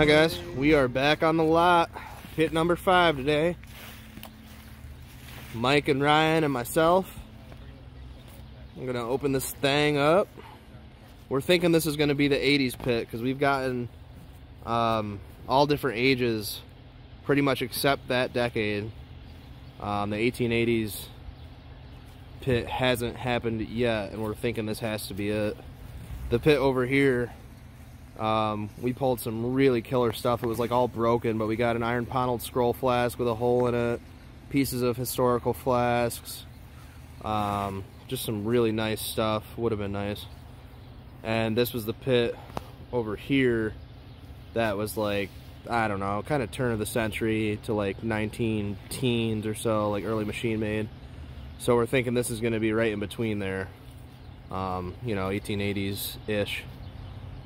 Hi guys, we are back on the lot. Pit number five today. Mike and Ryan and myself. I'm gonna open this thing up. We're thinking this is gonna be the 80s pit because we've gotten um, all different ages pretty much except that decade. Um, the 1880s pit hasn't happened yet and we're thinking this has to be it. The pit over here um, we pulled some really killer stuff. It was like all broken, but we got an iron pontiled scroll flask with a hole in it, pieces of historical flasks, um, just some really nice stuff. Would have been nice. And this was the pit over here that was like, I don't know, kind of turn of the century to like 19 teens or so, like early machine made. So we're thinking this is going to be right in between there, um, you know, 1880s ish.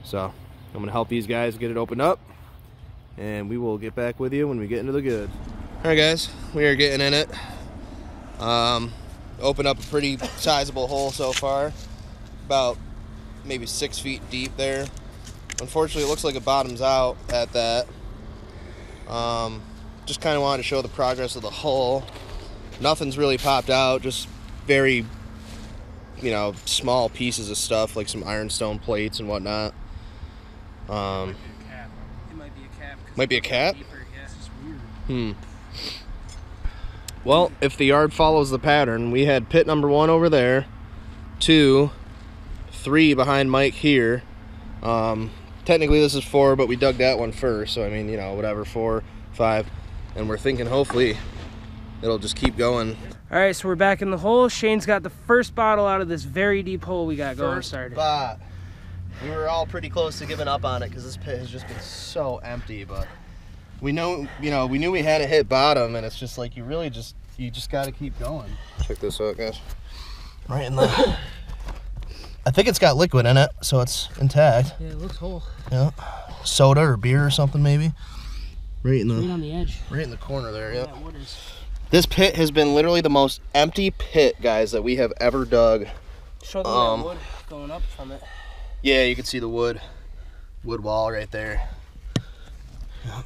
So I'm gonna help these guys get it opened up and we will get back with you when we get into the good. All right guys, we are getting in it. Um, opened up a pretty sizable hole so far, about maybe six feet deep there. Unfortunately, it looks like it bottoms out at that. Um, just kind of wanted to show the progress of the hull. Nothing's really popped out, just very, you know, small pieces of stuff like some ironstone plates and whatnot. Um, It might be a cap. 'cause Might be a it's cap? deeper, yeah, it's just weird. Hmm. Well, if the yard follows the pattern, we had pit number one over there, two, three behind Mike here. Um, technically this is four, but we dug that one first, so I mean, you know, whatever, four, five, and we're thinking hopefully it'll just keep going. All right, so we're back in the hole. Shayne's got the first bottle out of this very deep hole we got going started. Spot. We were all pretty close to giving up on it because this pit has just been so empty, but we know, you know, we knew we had to hit bottom, and it's just like you really just, you just got to keep going. Check this out, guys. Right in the. I think it's got liquid in it, so it's intact. Yeah, it looks whole. Yeah, soda or beer or something maybe. Right in the. Right the, on the edge. right in the corner there. Yep. That is. This pit has been literally the most empty pit, guys, that we have ever dug. Show them Um, that wood going up from it. Yeah, you can see the wood wood wall right there. Yep.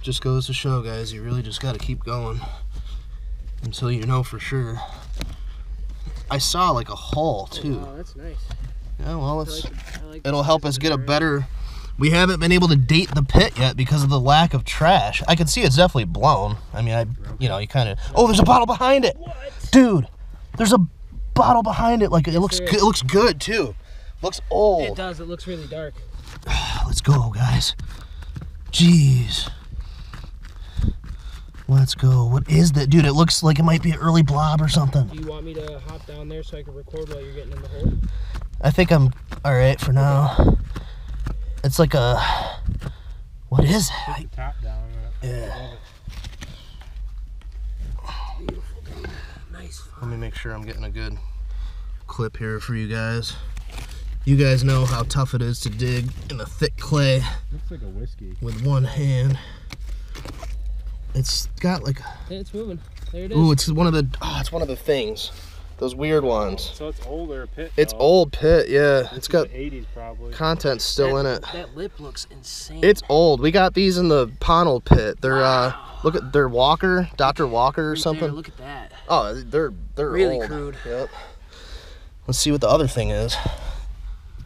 Just goes to show, guys, you really just got to keep going until you know for sure. I saw like a hole too. Oh, that's nice. Yeah, well, it's like, like it'll help us get a better. We haven't been able to date the pit yet because of the lack of trash. I can see it's definitely blown. I mean, I, you know, you kind of. Oh, there's a bottle behind it, What? dude. There's a bottle behind it. Like it looks good. It looks good too. Looks old. It does. It looks really dark. Let's go, guys. Jeez. Let's go. What is that? Dude, it looks like it might be an early blob or something. Do you want me to hop down there so I can record while you're getting in the hole? I think I'm all right for now. It's like a. What is it? top down. Yeah. Nice. Let me make sure I'm getting a good clip here for you guys. You guys know how tough it is to dig in a thick clay Looks like a whiskey. with one hand. It's got like Yeah, it's moving. There it is. ooh, it's one of the oh, it's one of the things. Those weird ones. So it's older pit. It's though. old pit, yeah. This It's is got the 80s probably. content still in it. That lip looks insane. It's old. We got these in the Pownell pit. They're uh look at they're Walker, Dr. Walker or Right there, something. look at that. Oh, they're they're Really old. crude. Yep. Let's see what the other thing is.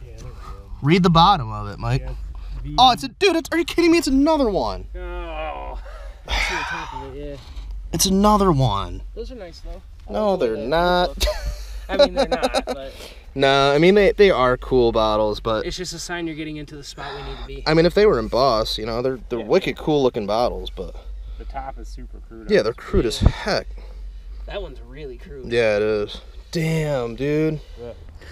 Yeah, there we go. Read the bottom of it, Mike. Yeah, V- Oh, it's a dude. It's, are you kidding me? It's another one. Oh. I see the top of it, yeah. It's another one. Those are nice though. I No, like the way they're that not. I mean, they're not, but no, I mean they, they are cool bottles, but it's just a sign you're getting into the spot we need to be. I mean if they were embossed, you know, they're they're Yeah. wicked cool looking bottles, but The top is super crude. yeah, they're crude as heck. That one's really crude. Yeah, it is. Damn, dude.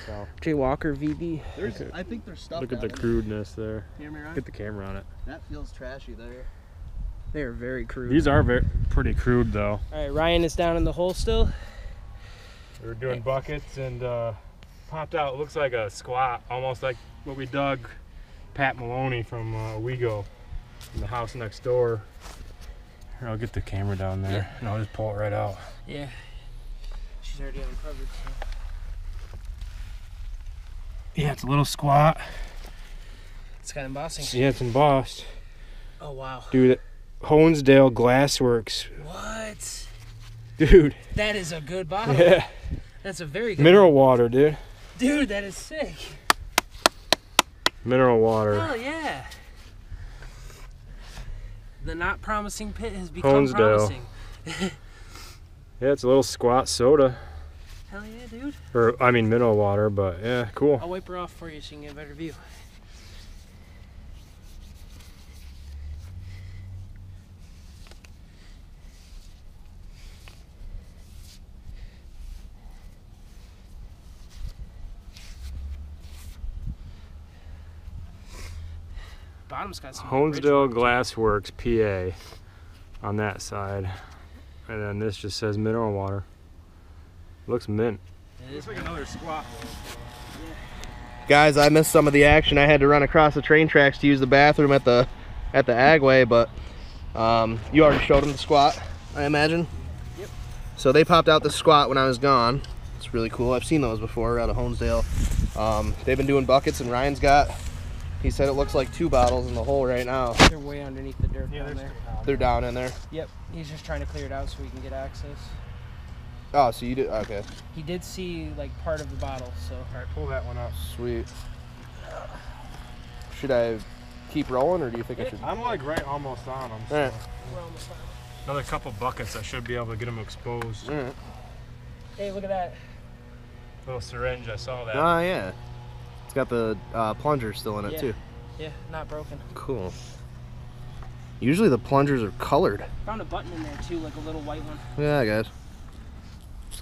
So Jay Walker VB. There's, I think there's stuff. look at the crudeness there. in there. Get the camera on it. That feels trashy there. They are very crude. These are very, pretty crude though. All right, Ryan is down in the hole still. We were doing buckets and uh, popped out. Looks like a squat, almost like what we dug Pat Maloney from uh, Owego in the house next door. Here, I'll get the camera down there and I'll just pull it right out. Yeah. She's already uncovered. So. Yeah, it's a little squat. It's got embossing. Yeah, it's embossed. Oh wow. Dude, Honesdale Glassworks. What? Dude, That is a good bottle. yeah. That's a very good. Mineral water, dude. Dude, that is sick. Mineral water. Hell yeah. The not promising pit has become Honesdale. promising. Yeah, it's a little squat soda. Hell yeah, dude. Or, I mean, mineral water, but yeah, cool. I'll wipe her off for you so you can get a better view. Bottom's got some Honesdale Glassworks, PA, on that side. And then this just says mineral water. Looks mint. It is like another squat. Guys, I missed some of the action. I had to run across the train tracks to use the bathroom at the at the Agway, but um, you already showed them the squat, I imagine. Yep. So they popped out the squat when I was gone. It's really cool. I've seen those before out of Honesdale. Um, they've been doing buckets, and Ryan's got. He said it looks like two bottles in the hole right now. They're way underneath the dirt down there. They're down in there. Yep. He's just trying to clear it out so we can get access. Oh, so you did? Okay, He did see like part of the bottle, so Alright, pull that one up. sweet. Should I keep rolling, or do you think I should? I'm like right almost on them. Alright. we're almost done. Another couple buckets, I should be able to get them exposed. Alright. Hey, look at that. Little syringe, I saw that. Oh yeah, it's got the uh, plunger still in it Yeah. too. Yeah, not broken. Cool. Usually the plungers are colored. Found a button in there too, like a little white one. Yeah, guys. It's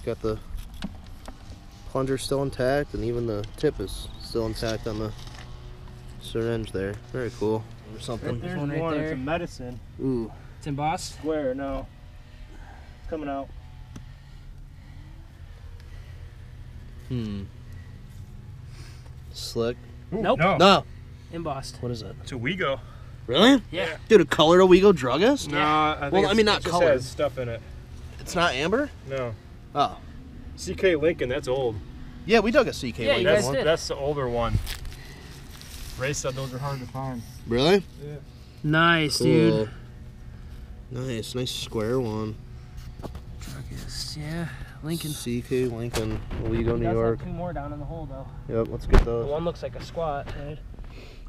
got the plunger still intact, and even the tip is still intact on the syringe there. Very cool. Or something. There's one right there. medicine. Ooh. It's embossed. Square, no. It's coming out. Hmm. Slick. Nope. No. No. Embossed. What is it? It's a Wego. Really? Yeah. Dude, a colored Owego druggist? No, I think Well, I mean, not it just colored. has stuff in it. It's not amber? No. Oh. CK Lincoln, that's old. Yeah, we dug a CK Yeah, one. you that's, guys did. that's the older one. Ray said those are hard to find. Really? Yeah. Nice, Cool. Nice, nice square one. Druggist, yeah. Lincoln. CK Lincoln, Owego, He New York. have two more down in the hole though. Yep, let's get The those. one looks like a squat, right?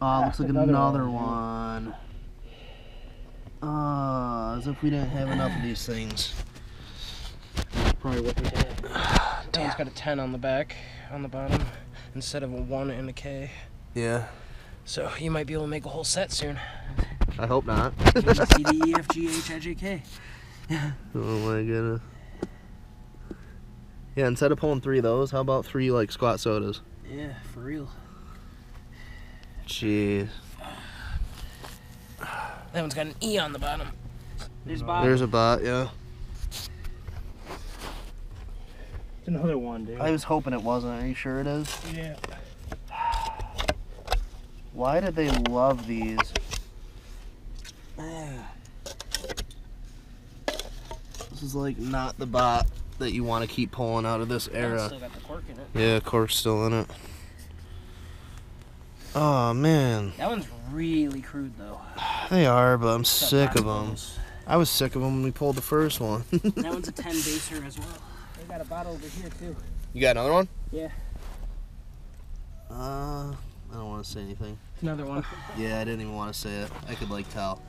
Oh, looks like another another one, one. Ah, as if we didn't have enough of these things. Probably what they That one's got a 10 on the back, on the bottom, instead of a 1 and a K. Yeah, So you might be able to make a whole set soon. I hope not. A, C, D, E, F, G, H, I, J, K. oh my goodness. Yeah, instead of pulling three of those, how about three like squat sodas? Yeah, for real. Jeez. That one's got an E on the bottom. There's bottom. There's a bot, yeah. It's another one, dude. I was hoping it wasn't. Are you sure it is? yeah. Why did they love these? This is like not the bot that you want to keep pulling out of this That one's era. Still got the cork in it. Yeah, cork's still in it. Oh man, That one's really crude though. they are, but I'm Got sick of them. bottles. I was sick of them when we pulled the first one. That one's a 10 baser as well. They got a bottle over here too. you got another one? Yeah. Uh, I don't want to say anything. Another one. Yeah, I didn't even want to say it. I could like tell.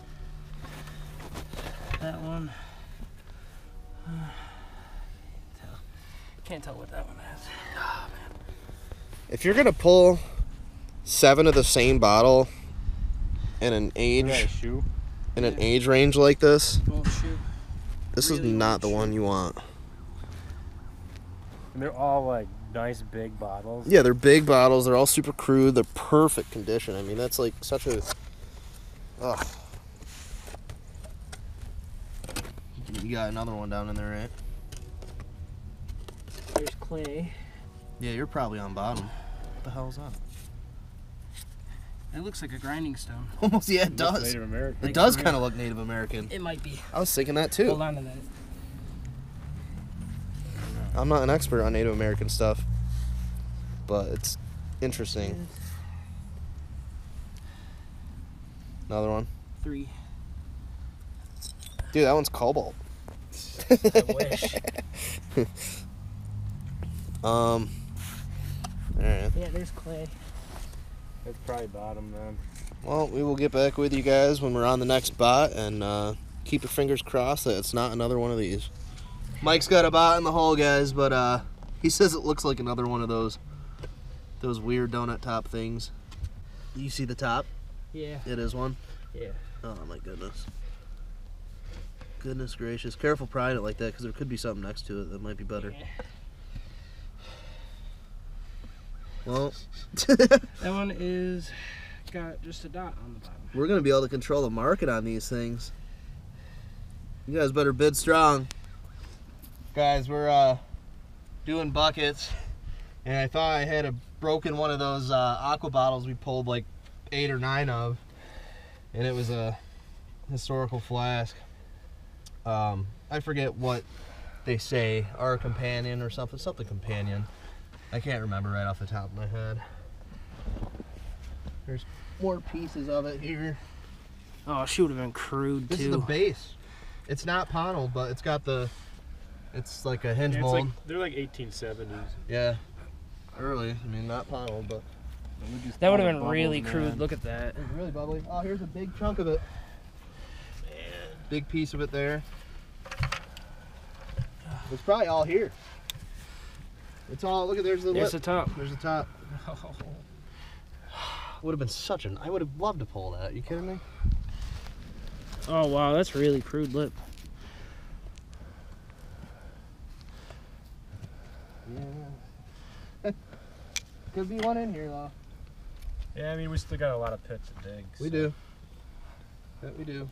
That one. Tell. Can't tell what that one has. If you're gonna pull seven of the same bottle in an age shoe. in an age range like this, Oh shoot. this is not the old one you want. And they're all like nice big bottles. Yeah, they're big bottles. They're all super crude. They're perfect condition. I mean, that's like such a. Ugh. You got another one down in there, right? There's clay. Yeah, you're probably on bottom. What the hell is that? It looks like a grinding stone. Almost, yeah, it Looks does. Native American. It does kind of look Native American. It might be. I was thinking that too. Hold on to that. I'm not an expert on Native American stuff, but it's interesting. Another one. Three. Dude, that one's cobalt. I wish. Um. Alright. yeah, there's clay. It's probably bottom then. Well, we will get back with you guys when we're on the next bot and uh, keep your fingers crossed that it's not another one of these. Mike's got a bot in the hole, guys, but uh, he says it looks like another one of those those weird donut top things. You see the top? Yeah. It is one. Yeah. Oh my goodness. Goodness gracious. Careful prying it like that because there could be something next to it that might be better. Well, That one is got just a dot on the bottom. we're going to be able to control the market on these things. You guys better bid strong. Guys, we're uh, doing buckets, and I thought I had a broken one of those uh, aqua bottles we pulled like eight or nine of, and it was a historical flask. Um, I forget what they say, our companion or something, something companion. I can't remember right off the top of my head. There's more pieces of it here. Oh, she would have been crude This too. is the base. It's not panel, but it's got the. It's like a hinge Yeah, mold. like, they're like 1870s. yeah. Early. I mean, not panel, but. that would have been really crude. Look at that. It's really bubbly. Oh, here's a big chunk of it. Man. Big piece of it there. It's probably all here. It's all. Look at there's the There's lip. the top. There's the top. Would have been such an. I would have loved to pull that. You kidding me? Oh wow, that's really crude lip. Yeah. Could be one in here though. Yeah, I mean, we still got a lot of pits to dig. We so- do. That we do.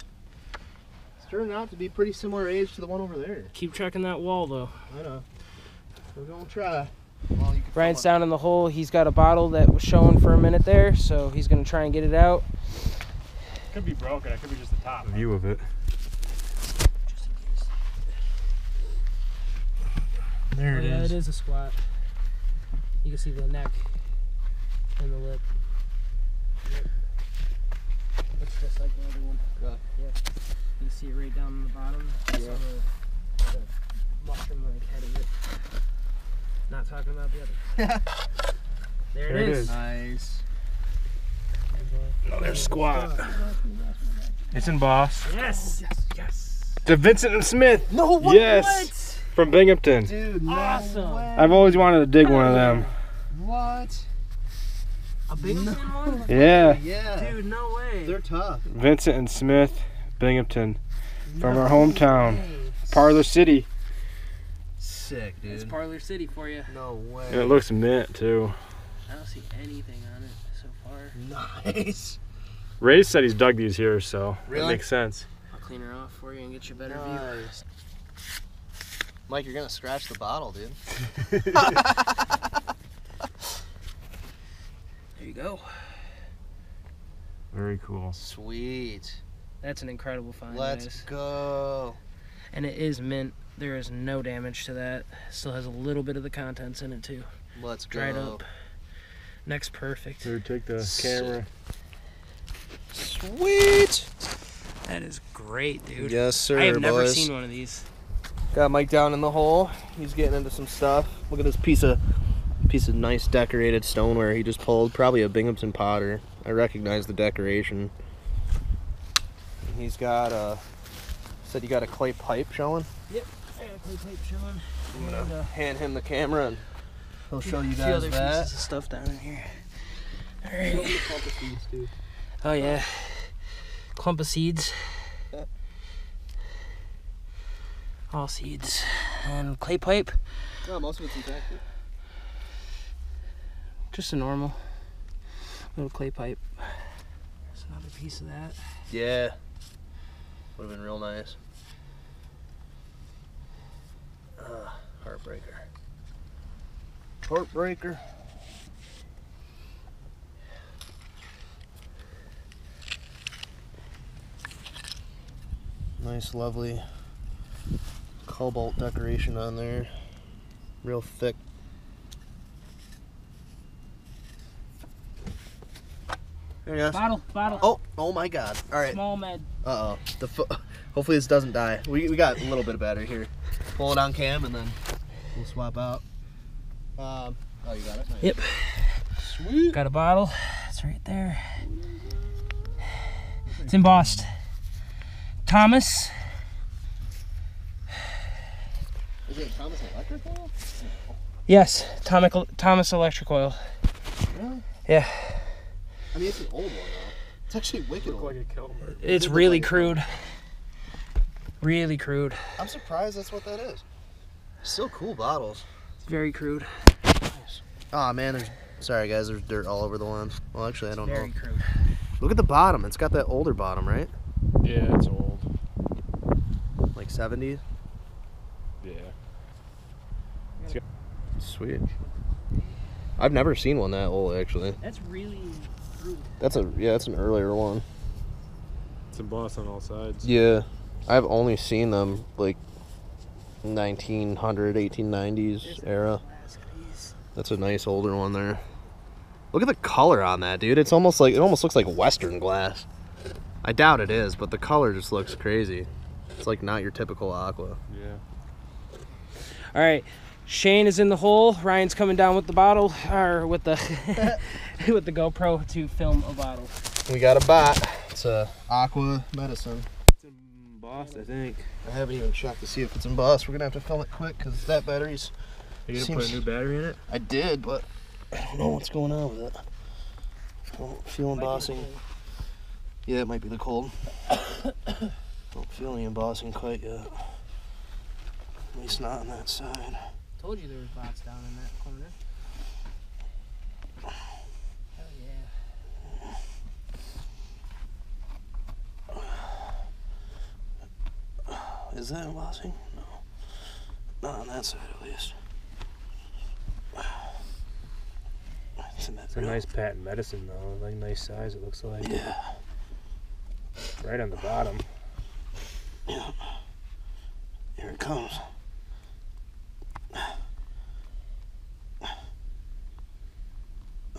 It's turning out to be pretty similar age to the one over there. Keep checking that wall though. I know. We're gonna try. Well, Brian's down in the hole. He's got a bottle that was showing for a minute there, so he's gonna try and get it out. Could be broken. It could be just the top view of it. There Oh, it yeah, is. it is a squat. You can see the neck and the lip. Looks just like the other one. Really? Yeah. You can see it right down on the bottom. Yeah. on the, the mushroom like head of it. Not talking about the other. there, There it it is. is. Nice. Another squat. It's in Boss. Yes. Yes. Yes. To Vincent and Smith No what? Yes. From Binghamton. Dude, no Awesome. way. I've always wanted to dig one of them. What? A big one? Yeah. Yeah. Dude, no way. They're tough. Vincent and Smith, Binghamton, from our hometown, Hey, Parlor City. Sick, dude. It's. Parlor City for you. No way. And it looks mint too. I don't see anything on it so far. nice. Ray said he's dug these here, so Really? that makes sense. I'll clean her off for you and get you a better view. Nice. Mike, you're gonna scratch the bottle, dude. There you go. Very cool. Sweet. That's an incredible find. Let's guys. go. And it is mint. There is no damage to that. Still has a little bit of the contents in it too. Let's go. Dried up. Next perfect. Here, take the Sick. camera. Sweet. That is great, dude. Yes, sir, I have never boys. seen one of these. Got Mike down in the hole. He's getting into some stuff. Look at this piece of piece of nice decorated stoneware he just pulled. Probably a Binghamton Potter. I recognize the decoration. He's got a said you got a clay pipe showing. I got clay pipe showing. I'm gonna uh, hand him the camera and he'll show you a guys other that. pieces of stuff down in here. Alright. Oh yeah. Clump of seeds. All seeds. And clay pipe. Oh, most of it's intact. Just a normal little clay pipe. There's another piece of that. Yeah. Would have been real nice. Uh, heartbreaker. Heartbreaker. Nice, lovely cobalt decoration on there. Real thick. There you go. Bottle, bottle. Oh, oh my God! All right. Small med. Uh oh. The fo- hopefully this doesn't die. We, we got a little bit of battery here. Pull it on cam and then we'll swap out. Um. Oh, you got it. Nice. Yep. Sweet. Got a bottle. It's right there. It's embossed. Thomas. Is it Thomas Electric oil? Yes, Thomas Thomas electric oil. Really? Yeah. I mean, it's an old one though. It's actually wicked Look old. like a Kilmer. It's did really like crude. Really crude. I'm surprised that's what that is. Still cool bottles. It's very crude. Oh man, there's. Sorry guys, there's dirt all over the lens. Well, actually, I don't Very know. Very crude. Look at the bottom. It's got that older bottom, right? Yeah, it's old. Like 70s. Yeah. Sweet. I've never seen one that old actually. That's really crude. That's a yeah, that's an earlier one. It's embossed on all sides. Yeah. I've only seen them like 1900, 1890s era. That's a nice older one there. Look at the color on that, dude. It's almost like it almost looks like western glass. I doubt it is, but the color just looks crazy. It's like not your typical aqua. Yeah. All right. Shayne is in the hole. Ryan's coming down with the bottle or with the with the GoPro to film a bottle. We got a bot. It's a aqua medicine. It's embossed, I think. I haven't even checked to see if it's embossed. We're gonna have to fill it quick because that battery's. Are you gonna Seems- put a new battery in it? I did, but I don't know what's going on with it. I don't feel embossing. Yeah, it might be the cold. don't feel any embossing quite yet. At least not on that side. Told you there was bots down in that corner. Hell yeah. Is that embossing? No. Not on that side at least. It's, in that It's a nice patent medicine though. Like nice size it looks like. Yeah. Right on the bottom. Yeah. Here it comes.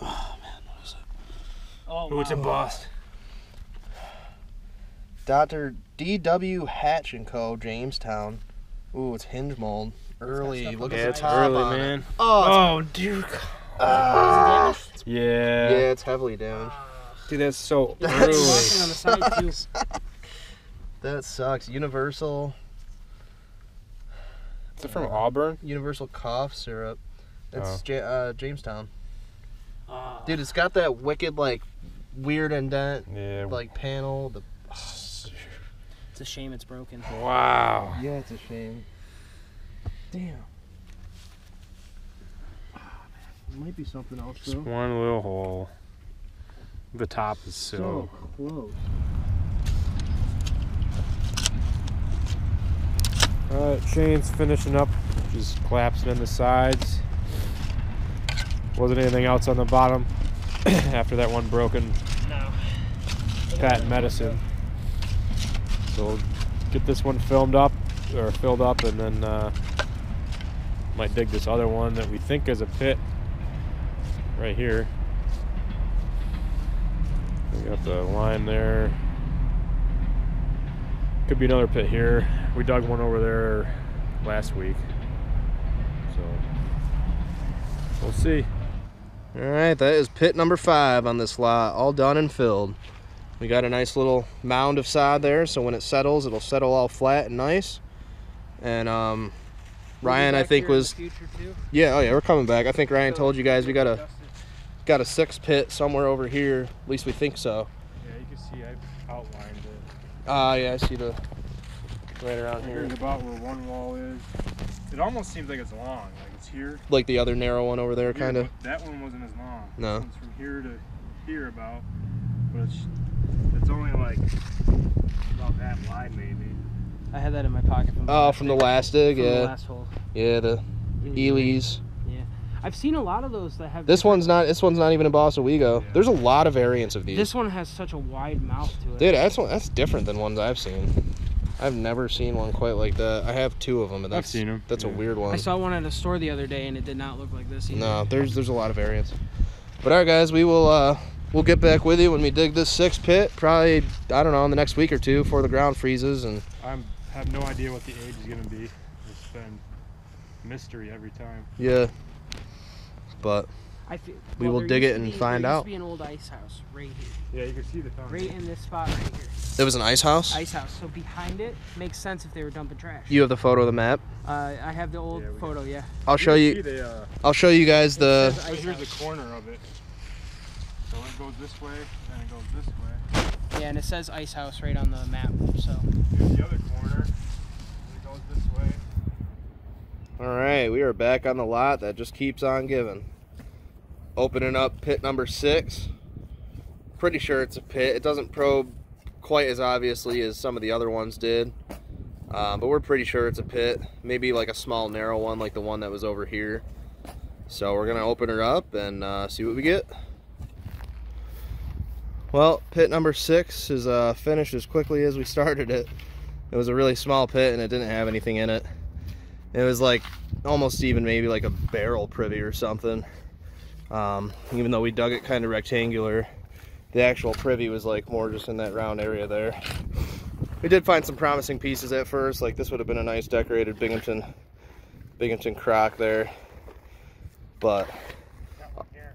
Oh man, what is it? Oh, Oh, it's wow. embossed. Dr. D.W. Hatch and Co. Jamestown. Ooh, it's hinge mold. Early. Look on at the the it's top early, on it. man. Oh, it's- Oh, dude. ah. Yeah. yeah, it's heavily damaged. Dude, that's so That's early. Embossing on the side too. That sucks. Universal, Is it from Auburn? Universal cough syrup. That's Oh. Ja- uh, Jamestown. Oh. Dude, it's got that wicked like weird indent Yeah. like panel. The It's a shame it's broken. Wow. yeah, it's a shame. Damn. Ah, Might be something else Just one little hole. The top is so. close. Alright, Shayne's finishing up, just collapsing in the sides. Wasn't anything else on the bottom after that one broken No. patent medicine. So we'll get this one filmed up or filled up and then uh, might dig this other one that we think is a pit right here. We got the line there. Could be another pit here. We dug one over there last week. So we'll see. All right, that is pit number five on this lot, all done and filled. We got a nice little mound of sod there, so when it settles, it'll settle all flat and nice. And um, Ryan, I think was yeah, oh yeah, we're coming back. I think Ryan told you guys we got a got a six pit somewhere over here. At least we think so. Yeah, you can see I've outlined it. Ah, yeah, I see the right around here, Here's about where one wall is. It almost seems like it's long, like it's here. like the other narrow one over there, Here, kind of. That one wasn't as long. No. This one's from here to here about, but it's it's only like about that wide maybe. I had that in my pocket from. Oh, from the last dig, from the yeah, last hole. yeah, the mm-hmm. Ely's. Yeah, I've seen a lot of those that have. This one's not. This one's not even a Boss Owego. Yeah. There's a lot of variants of these. This one has such a wide mouth to it. Dude, that's one, that's different than ones I've seen. I've never seen one quite like that. I have two of them, and I've that's seen 'em, that's a weird one. I saw one at a store the other day, and it did not look like this either. No, there's there's a lot of variants. But all right, guys, we will uh, we'll get back with you when we dig this sixth pit. Probably, I don't know, in the next week or two before the ground freezes. And I have no idea what the age is gonna be. It's been mystery every time. yeah, but I feel, We will dig it and be- find there used out. to be an old ice house right here, Yeah, you can see the fountain. right in this spot right here. it was an ice house. Ice house. So behind it makes sense if they were dumping trash. You have the photo of the map. Uh, I have the old Yeah, we got- photo. Yeah. I'll show can you. The, uh, I'll show you guys the. says- so here's the corner of it. So it goes this way, and it goes this way. Yeah, and it says ice house right on the map. So Here's the other corner. It goes this way. All right, we are back on the lot that just keeps on giving. Opening up pit number six. Pretty sure it's a pit. It doesn't probe quite as obviously as some of the other ones did. Um, but we're pretty sure it's a pit. Maybe like a small narrow one like the one that was over here. So we're gonna open her up and uh, see what we get. Well, pit number six is uh, finished as quickly as we started it. It was a really small pit and it didn't have anything in it. It was like almost even maybe like a barrel privy or something. Um, even though we dug it kind of rectangular, the actual privy was like more just in that round area there. We did find some promising pieces at first, like this would have been a nice decorated Binghamton, Binghamton crock there. But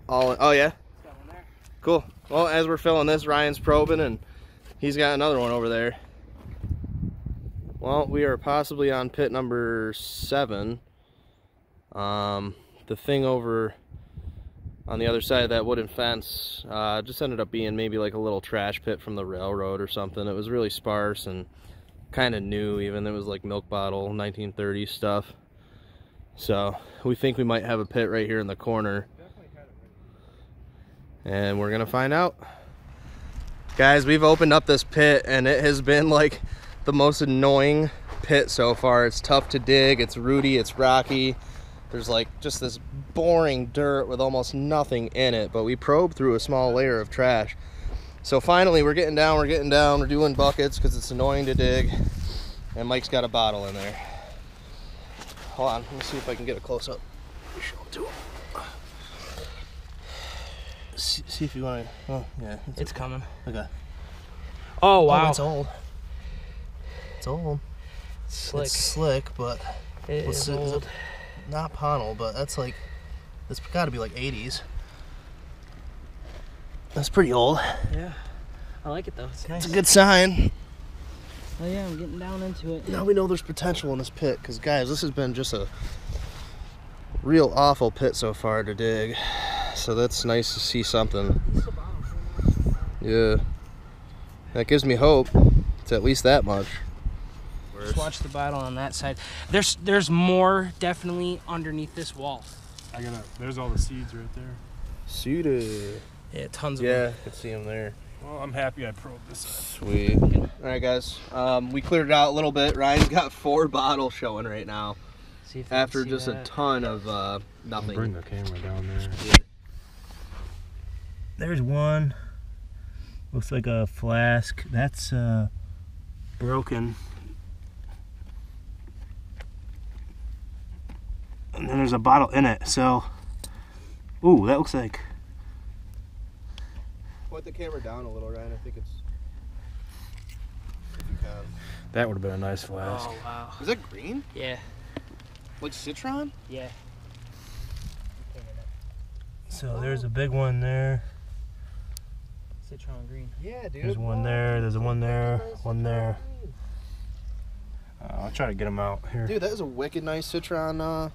all, oh yeah, cool. Well, as we're filling this, Ryan's probing and he's got another one over there. Well, we are possibly on pit number seven. Um, the thing over on the other side of that wooden fence uh, just ended up being maybe like a little trash pit from the railroad or something. It was really sparse and kind of new even. It was like milk bottle 1930s stuff. So we think we might have a pit right here in the corner. And we're gonna find out. Guys, we've opened up this pit and it has been like the most annoying pit so far. It's tough to dig, it's rooty, it's rocky. There's like just this boring dirt with almost nothing in it, but we probed through a small layer of trash. So finally we're getting down, we're getting down, we're doing buckets because it's annoying to dig. And Mike's got a bottle in there. Hold on, let me see if I can get a close up. Show it to him. See, see if you want to. Oh, yeah. it's coming. okay. Oh Oh, wow. it's old. It's old. slick. It's slick, but It is it- old. Not pontil, but that's like, it's got to be like 80s. That's pretty old. Yeah. I like it though. It's nice. It's a good sign. Oh yeah, I'm getting down into it. Now we know there's potential in this pit, because guys, this has been just a real awful pit so far to dig. So that's nice to see something. Yeah. That gives me hope. It's at least that much. Just watch the bottle on that side. There's there's more definitely underneath this wall. I gotta. There's all the seeds right there. Suited. Yeah, tons of Yeah, them. I can see them there. Well, I'm happy I probed this. Sweet. All right, guys. Um, we cleared it out a little bit. Ryan's got four bottles showing right now See if after see just a ton of uh, nothing. Bring the camera down there. There's one. Looks like a flask. That's uh, broken. And then there's a bottle in it. So, ooh, that looks like. Point the camera down a little, Ryan. I think it's. If you can. That would have been a nice flask. Oh wow. Is that green? Yeah. Like citron? Yeah. So there's a big one there. Citron green. Yeah, dude. There's one there. There's a one there. One there. Uh, I'll try to get them out here. Dude, that is a wicked nice citron. Uh,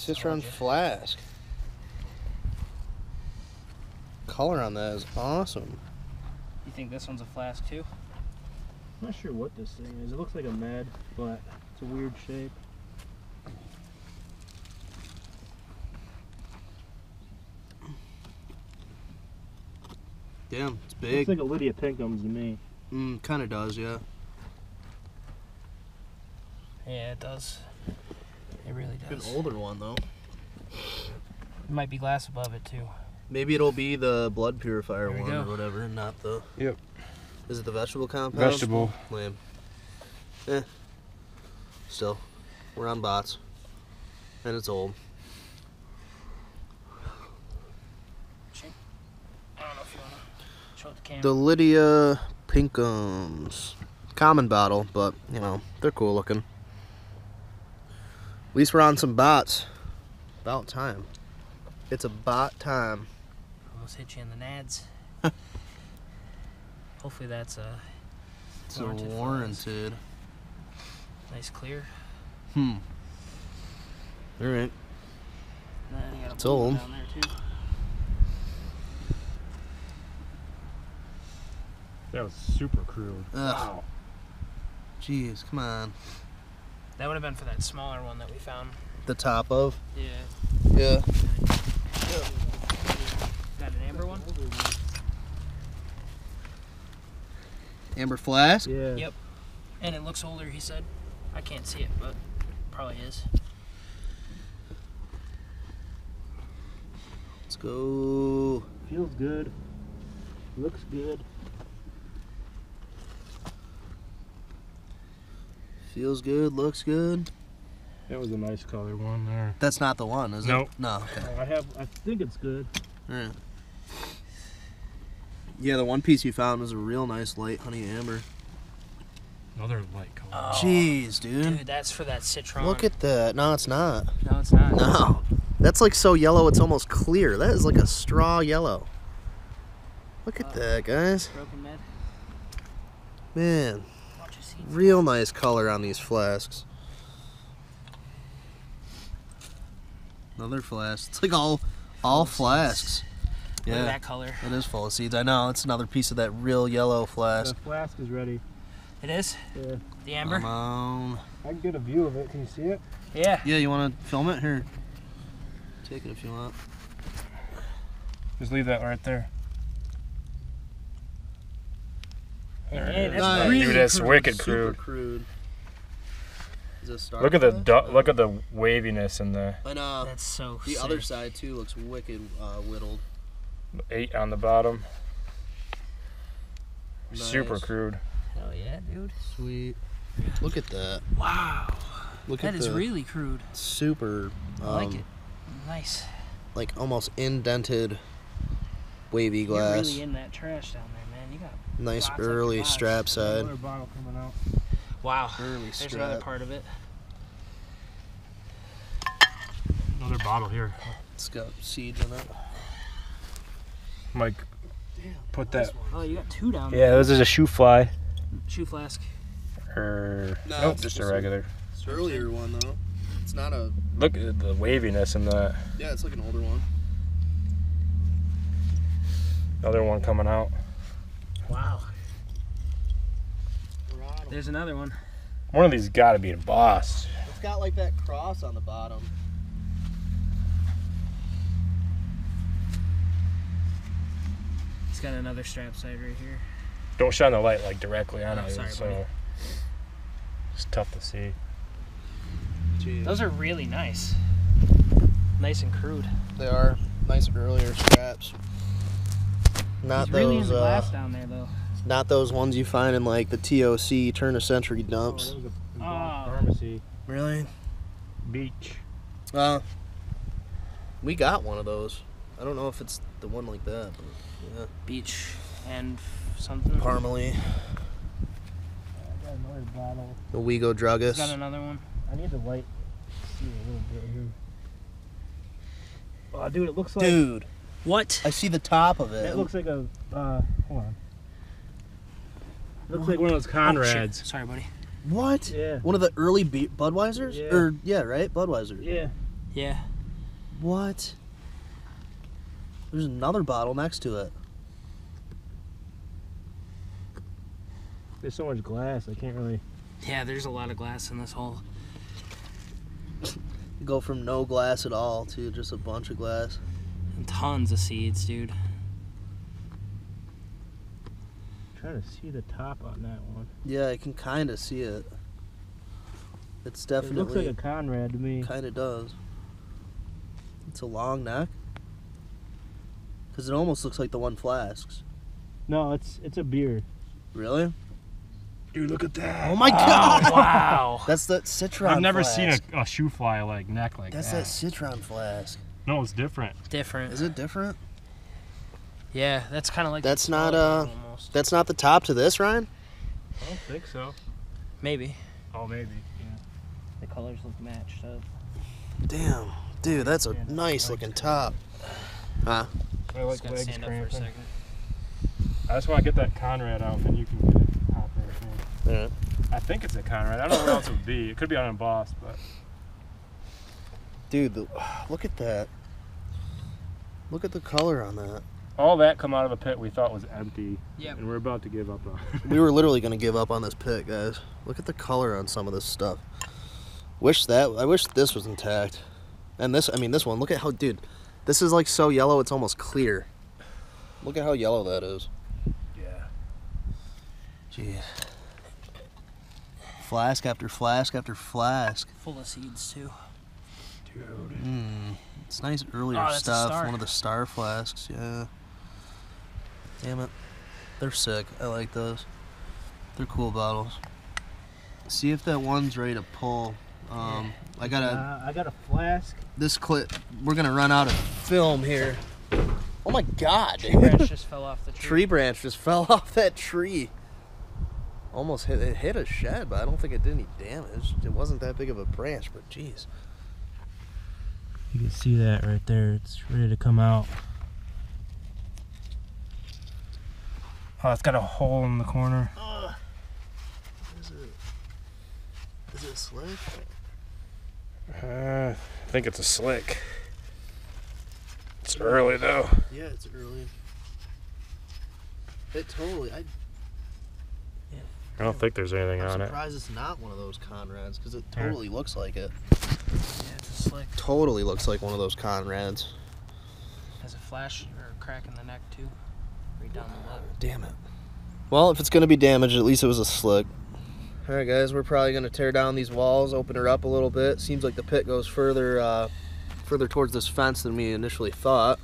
citron flask. Color on that is awesome. You think this one's a flask too? I'm not sure what this thing is. It looks like a med, but it's a weird shape. Damn, it's Looks big. like a Lydia Pinkham's to me. Mm, kind of does, yeah. Yeah, it does. It really An older one though. It might be glass above it too. Maybe it'll be the blood purifier one go. or whatever, not the. Yep. Is it the vegetable compound? Vegetable. Lame. Eh. Still, we're on bots, and it's old. The. The Lydia Pinkham's. Common bottle, but, you know, they're cool looking. At least we're on some bots. About time. It's about time. Almost hit you in the nads. Hopefully that's a It's Warranted flask. warranted. nice clear. Hmm. Alright. And then you got a It's old. down there too. That was super crude. Ugh. Wow. Jeez, come on. That would have been for that smaller one that we found. The top of? Yeah. Yeah. Got an amber one? Amber flask? Yeah. Yep. And it looks older, he said. I can't see it, but probably is. Let's go. Feels good. Looks good. Feels good, looks good. That was a nice color one there. That's not the one, is Nope. it? No. Okay. I have. I think it's good. Alright. Yeah, the one piece you found was a real nice light honey amber. Another light color. Oh, Jeez, dude. Dude, that's for that citron. Look at that. No, it's not. No, it's not. No. That's like so yellow it's almost clear. That is like a straw yellow. Look at oh. that, guys. Broken med. Man, Watch your seat. Real nice color on these flasks. Another flask. It's like all all flasks. seeds. Look at Yeah, that color. it is full of seeds. I know. It's another piece of that real yellow flask. The flask. flask is ready. It is? Yeah. The amber? Come on. I can get a view of it. Can you see it? Yeah. Yeah, you want to film it? Here. Take it if you want. Just leave that right there. There it that's Nice. really Dude, that's crude. wicked Super crude. crude. Is it star Look at the flask? du- look at the waviness in the I know. That's so The sick. other side too looks wicked uh, whittled. eight on the bottom. Super crude. Hell yeah, dude. Sweet. Look at that. Wow. Look That at is the really crude. super. Um, I like it. Nice. Like almost indented wavy glass. You're glass. really in that trash down there, man. You got nice lots early strap side. Another bottle coming out. wow. Early There's another part of it. Another bottle here. It's got seeds in it. Mike, put that. Oh, you got two down there. Yeah, this is a shoe fly. Shoe flask. Or No, nope, it's just a regular. It's an earlier one though. It's not a. Look at the waviness in that. Yeah, it's like an older one. Another one coming out. Wow. There's another one. One of these got to be a boss. It's got like that cross on the bottom. It's got another strap side right here. Don't shine the light like directly on Oh, it, sorry, so buddy. it's tough to see. Jeez. Those are really nice. Nice and crude. They are nice earlier straps. Not He's really in those. Uh, glass down there, though. not those ones you find in like the TOC turn of century dumps. Oh, Oh. pharmacy Really? beach. Uh, we got one of those. I don't know if it's the one like that. But yeah. Beach and something. Parmalee, I got another bottle. the Owego He's Druggist. got another one. I need the light. See a little bit here. Oh, dude, it looks like Dude, What? I see the top of it. it looks like a. Uh, hold on. Looks like one of those Oh. Conrads. Sorry, buddy. what? Yeah. One of the early Be- Budweisers? Yeah. Or yeah, right? Budweiser. Yeah. Yeah. What? There's another bottle next to it. There's so much glass. I can't really. Yeah, there's a lot of glass in this hole. You go from no glass at all to just a bunch of glass. And tons of seeds, dude. trying to see the top on that one. Yeah, I can kind of see it. It's It looks definitely like a Conrad to me. kind of does. It's a long neck. Because it almost looks like the one flasks. No, it's it's a beer. Really? Dude, look at that. Oh my god! Oh, wow. That's that citron. I've never flask. seen a, a shoe fly like neck like That's that. That's that citron flask. No, it's different. Different. Is it different? Yeah, that's kind of like. That's the not, smaller uh, Almost. That's not the top to this, Ryan. I don't think so. Maybe. Oh, maybe. Yeah. The colors look matched up. Damn, dude, that's a nice looking top. Huh? I like legs stand up for a cramping. second. I just want to get that Conrad out, and you can get it right Yeah. I think it's a Conrad. I don't know what else it would be. It could be unembossed, but Dude, the, look at that. Look at the color on that. all that come out of a pit we thought was empty, Yep. and we're about to give up on. We were literally gonna give up on this pit, guys. Look at the color on some of this stuff. Wish that I wish this was intact. And this I mean this one, look at how dude, this is like so yellow it's almost clear. Look at how yellow that is. yeah. Jeez. Flask after flask after flask. Full of seeds too. Dude. Mm, it's nice earlier Oh, stuff. One of the star flasks, yeah. Damn it. They're sick. I like those. They're cool bottles. See if that one's ready to pull. Um, I got a Uh, I got a flask. this clip. We're gonna run out of film here. Oh my god, Tree branch just fell off the tree. Tree branch just fell off that tree. Almost hit it hit a shed, but I don't think it did any damage. It wasn't that big of a branch, but jeez. You can see that right there. It's ready to come out. Oh, it's got a hole in the corner. Is it? Is it slick? Uh, I think it's a slick. It's early though. Yeah, it's early. It totally. I, I don't think there's anything I'm on it. surprised it's not one of those Conrads because it Yeah. totally looks like it. Yeah, it's a slick. Totally looks like one of those Conrads. Has a flash or a crack in the neck too. Right down the lip. Damn it. Well, if it's gonna be damaged, at least it was a slick. All right, guys, we're probably gonna tear down these walls, open her up a little bit. Seems like the pit goes further, uh, further towards this fence than we initially thought.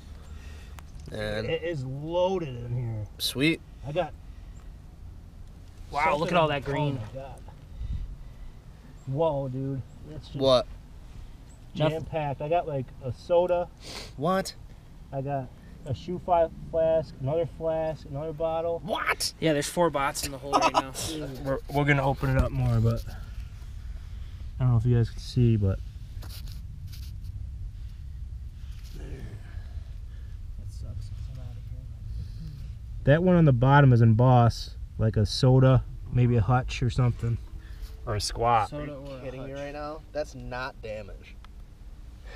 And It is loaded in here. sweet. I got. Wow, look at all that green. Oh my God. Whoa, dude. That's just What? Jam packed. I got like a soda. What? I got a shoe fi- flask, another flask, another bottle. What? Yeah, there's four bots in the hole right now. We're, we're gonna open it up more, but I don't know if you guys can see, but that sucks. I'm outta here. That one on the bottom is embossed like a soda, maybe a hutch or something. Or a squat. Soda or a kidding me right now? That's not damage.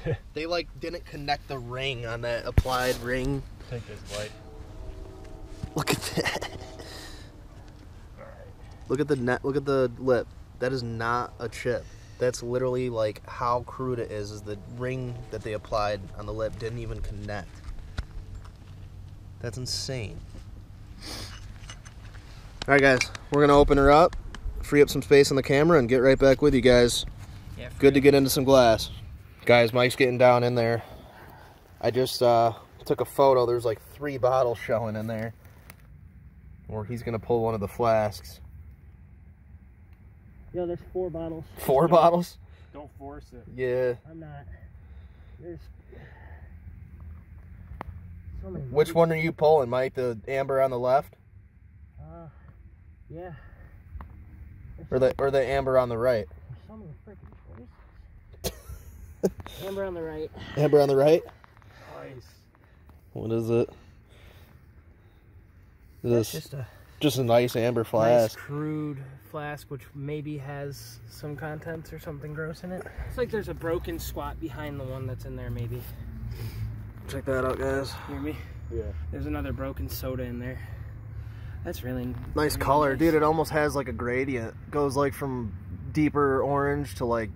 they like didn't connect the ring on that applied ring. Take this light. Look at that. Look at the net. Look at the lip. That is not a chip. That's literally like how crude it is. Is the ring that they applied on the lip didn't even connect. That's insane. All right, guys, we're gonna open her up, free up some space on the camera, and get right back with you guys. Yeah, Good to get into some glass. Guys, Mike's getting down in there. I just uh, took a photo. There's like three bottles showing in there. Or he's gonna pull one of the flasks. Yo, there's four bottles. Four bottles? Don't force it. Yeah. I'm not. There's. So Which one are you pulling, Mike? The amber on the left, Uh, yeah. or the or the amber on the right? There's so many freaking. Amber on the right. Amber on the right. Nice. What is it? This Just a just a nice amber flask. nice flask. crude flask, which maybe has some contents or something gross in it. It's like there's a broken squat behind the one that's in there, maybe. Check that out, guys. Hear me? Yeah. There's another broken soda in there. That's really Nice really color, nice. dude. It almost has like a gradient. Goes like from deeper orange to like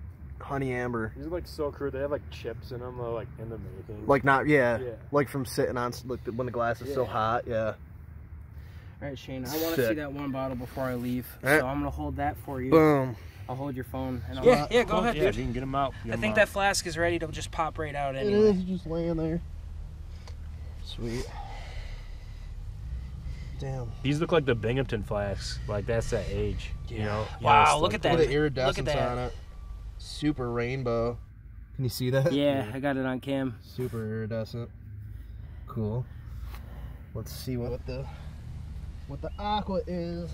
honey amber. These are like so crude. They have like chips in them, like in the making. Like not yeah, Yeah. like from sitting on like when the glass is so hot. Yeah. All right, Shane. I want to see that one bottle before I leave, All right. so I'm gonna hold that for you. Boom. I'll hold your phone. And I'll Yeah, yeah, go ahead, yeah, dude. you can get them out. I think that flask is ready to just pop right out It anyway. is just laying there. Sweet. Damn. These look like the Binghamton flasks. Like that's that age. You Yeah. know. You Wow, know, look like- at that. Look at the Look at iridescence that. on it. Super rainbow. Can you see that? Yeah, I got it on cam. Super iridescent. Cool. Let's see what, what the what the aqua is.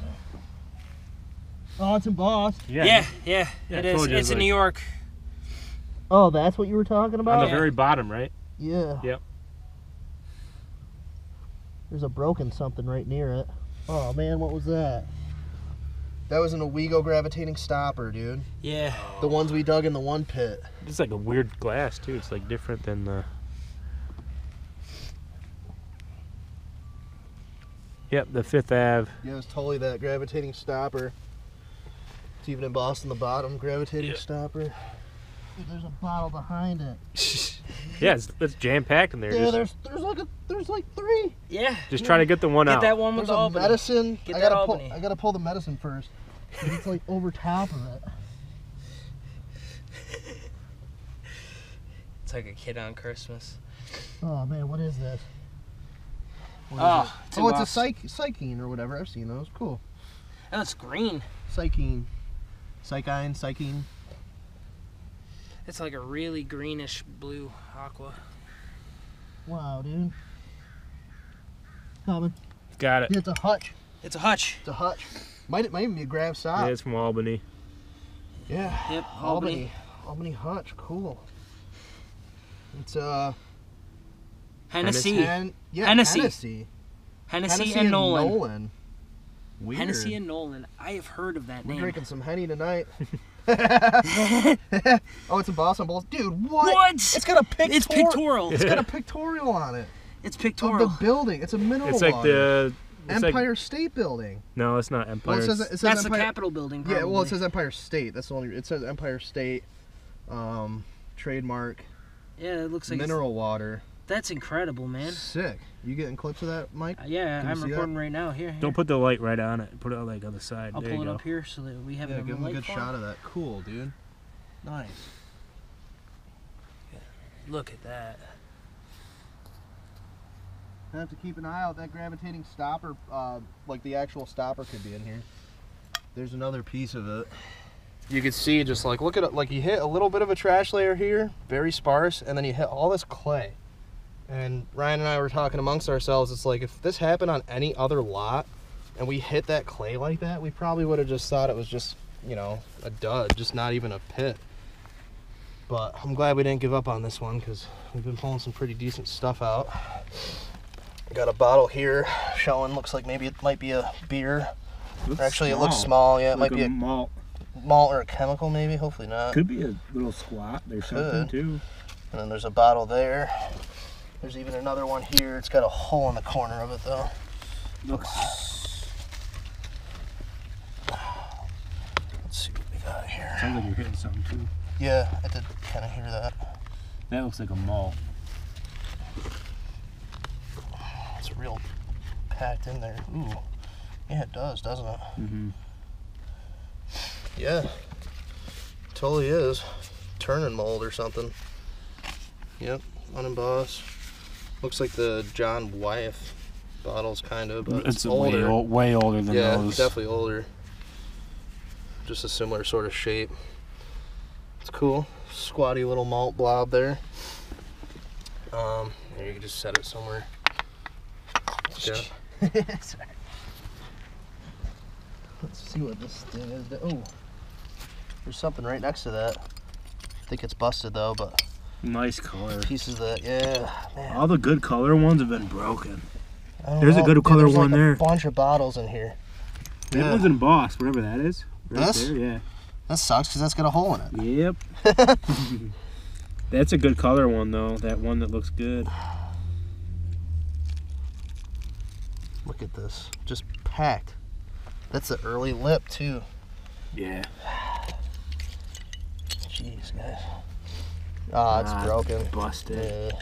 Oh, it's embossed. Yeah, yeah, Yeah, it I is. It's it's in New York. Oh, that's what you were talking about? On the Yeah. very bottom, right? Yeah. Yep. There's a broken something right near it. Oh man, what was that? That was an Owego gravitating stopper, dude. Yeah. The ones we dug in the one pit. It's like a weird glass too. It's like different than the. Yep, the Fifth Ave. Yeah, it was totally that gravitating stopper. It's even embossed on the bottom, gravitating Yeah. stopper. Dude, there's a bottle behind it. yeah, it's, it's jam packed in there. Yeah, just, there's there's like a there's like three. Yeah. just trying to get the one Get out. that one with There's the a medicine. Get I that gotta pull. Albany. I gotta pull the medicine first. It's like over top of it. It's like a kid on Christmas. Oh man, what is this? What is Oh, it? it's oh, it's a embossed. psych psychine or whatever. I've seen those. Cool. Oh, it's green. Psychine, psychine, psychine. It's like a really greenish blue aqua. Wow, dude. Coming. Got it. It's a hutch. It's a hutch. It's a hutch. Might it might even be a grab Yeah, it's from Albany. Yeah. Yep, Albany. Albany. Albany hutch. Cool. It's uh. Hennessy. Hen- yeah, Hennessy. Hennessy. Hennessy, and Nolan. Nolan. Weird. Hennessy and Nolan. I have heard of that name. We're drinking some Henny tonight. oh, it's a Boston Balls. Dude, what? What? It's got a pictorial. It's pictorial. It's got a pictorial on it. It's pictorial. Of pictorial. the building. It's a mineral It's like water. the. It's Empire Like, State Building. no, it's not Empire. Well, it says, it says That's Empire. the Capitol building. Probably. Yeah, well, it says Empire State. That's the only. It says Empire State, um, trademark, Yeah, it looks like it's- mineral water. That's incredible, man. Sick. You getting clips of that, Mike? Uh, yeah, Can I'm see that? recording right now. Here, here. Don't put the light right on it. Put it like on the side. I'll there pull you it go. up here so that we have Yeah, give the him a good form. shot of that. Cool, dude. Nice. Look at that. I have to keep an eye out. That gravitating stopper, uh, like the actual stopper, could be in here. There's another piece of it. You can see just like look at it. Like you hit a little bit of a trash layer here, very sparse, and then you hit all this clay. And Ryan and I were talking amongst ourselves. It's like if this happened on any other lot, and we hit that clay like that, we probably would have just thought it was just you know a dud, just not even a pit. But I'm glad we didn't give up on this one because we've been pulling some pretty decent stuff out. Got a bottle here showing looks like maybe it might be a beer. Actually, it looks small. Yeah, it might be a malt. malt or a chemical, maybe. Hopefully not. Could be a little squat or something too. And then there's a bottle there. There's even another one here. It's got a hole in the corner of it though. Looks Let's see what we got here. sounds like you're hitting something too. Yeah, I did kind of hear that. That looks like a malt. It's real packed in there. Ooh. Yeah, it does, doesn't it? Mm-hmm. Yeah. Totally is. Turning mold or something. Yep, unembossed. Looks like the John Wyeth bottles, kind of, but it's, older. way, ol- way older than yeah, those. definitely older. Just a similar sort of shape. It's cool. Squatty little malt blob there. Um, you can just set it somewhere. Yeah. Let's see what this thing is. Oh, there's something right next to that. I think it's busted though, but Nice color. pieces that, yeah, man. All the good color ones have been broken. There's a good Dude, color one like there. A bunch of bottles in here. That Yeah. one's embossed, whatever that is. Right This? there, yeah. That sucks because that's got a hole in it. Yep. That's a good color one though. That one that looks good. Look at this, just packed. That's the early lip too. Yeah. Jeez, guys. Ah, it's Ah, broken. Busted. Yeah.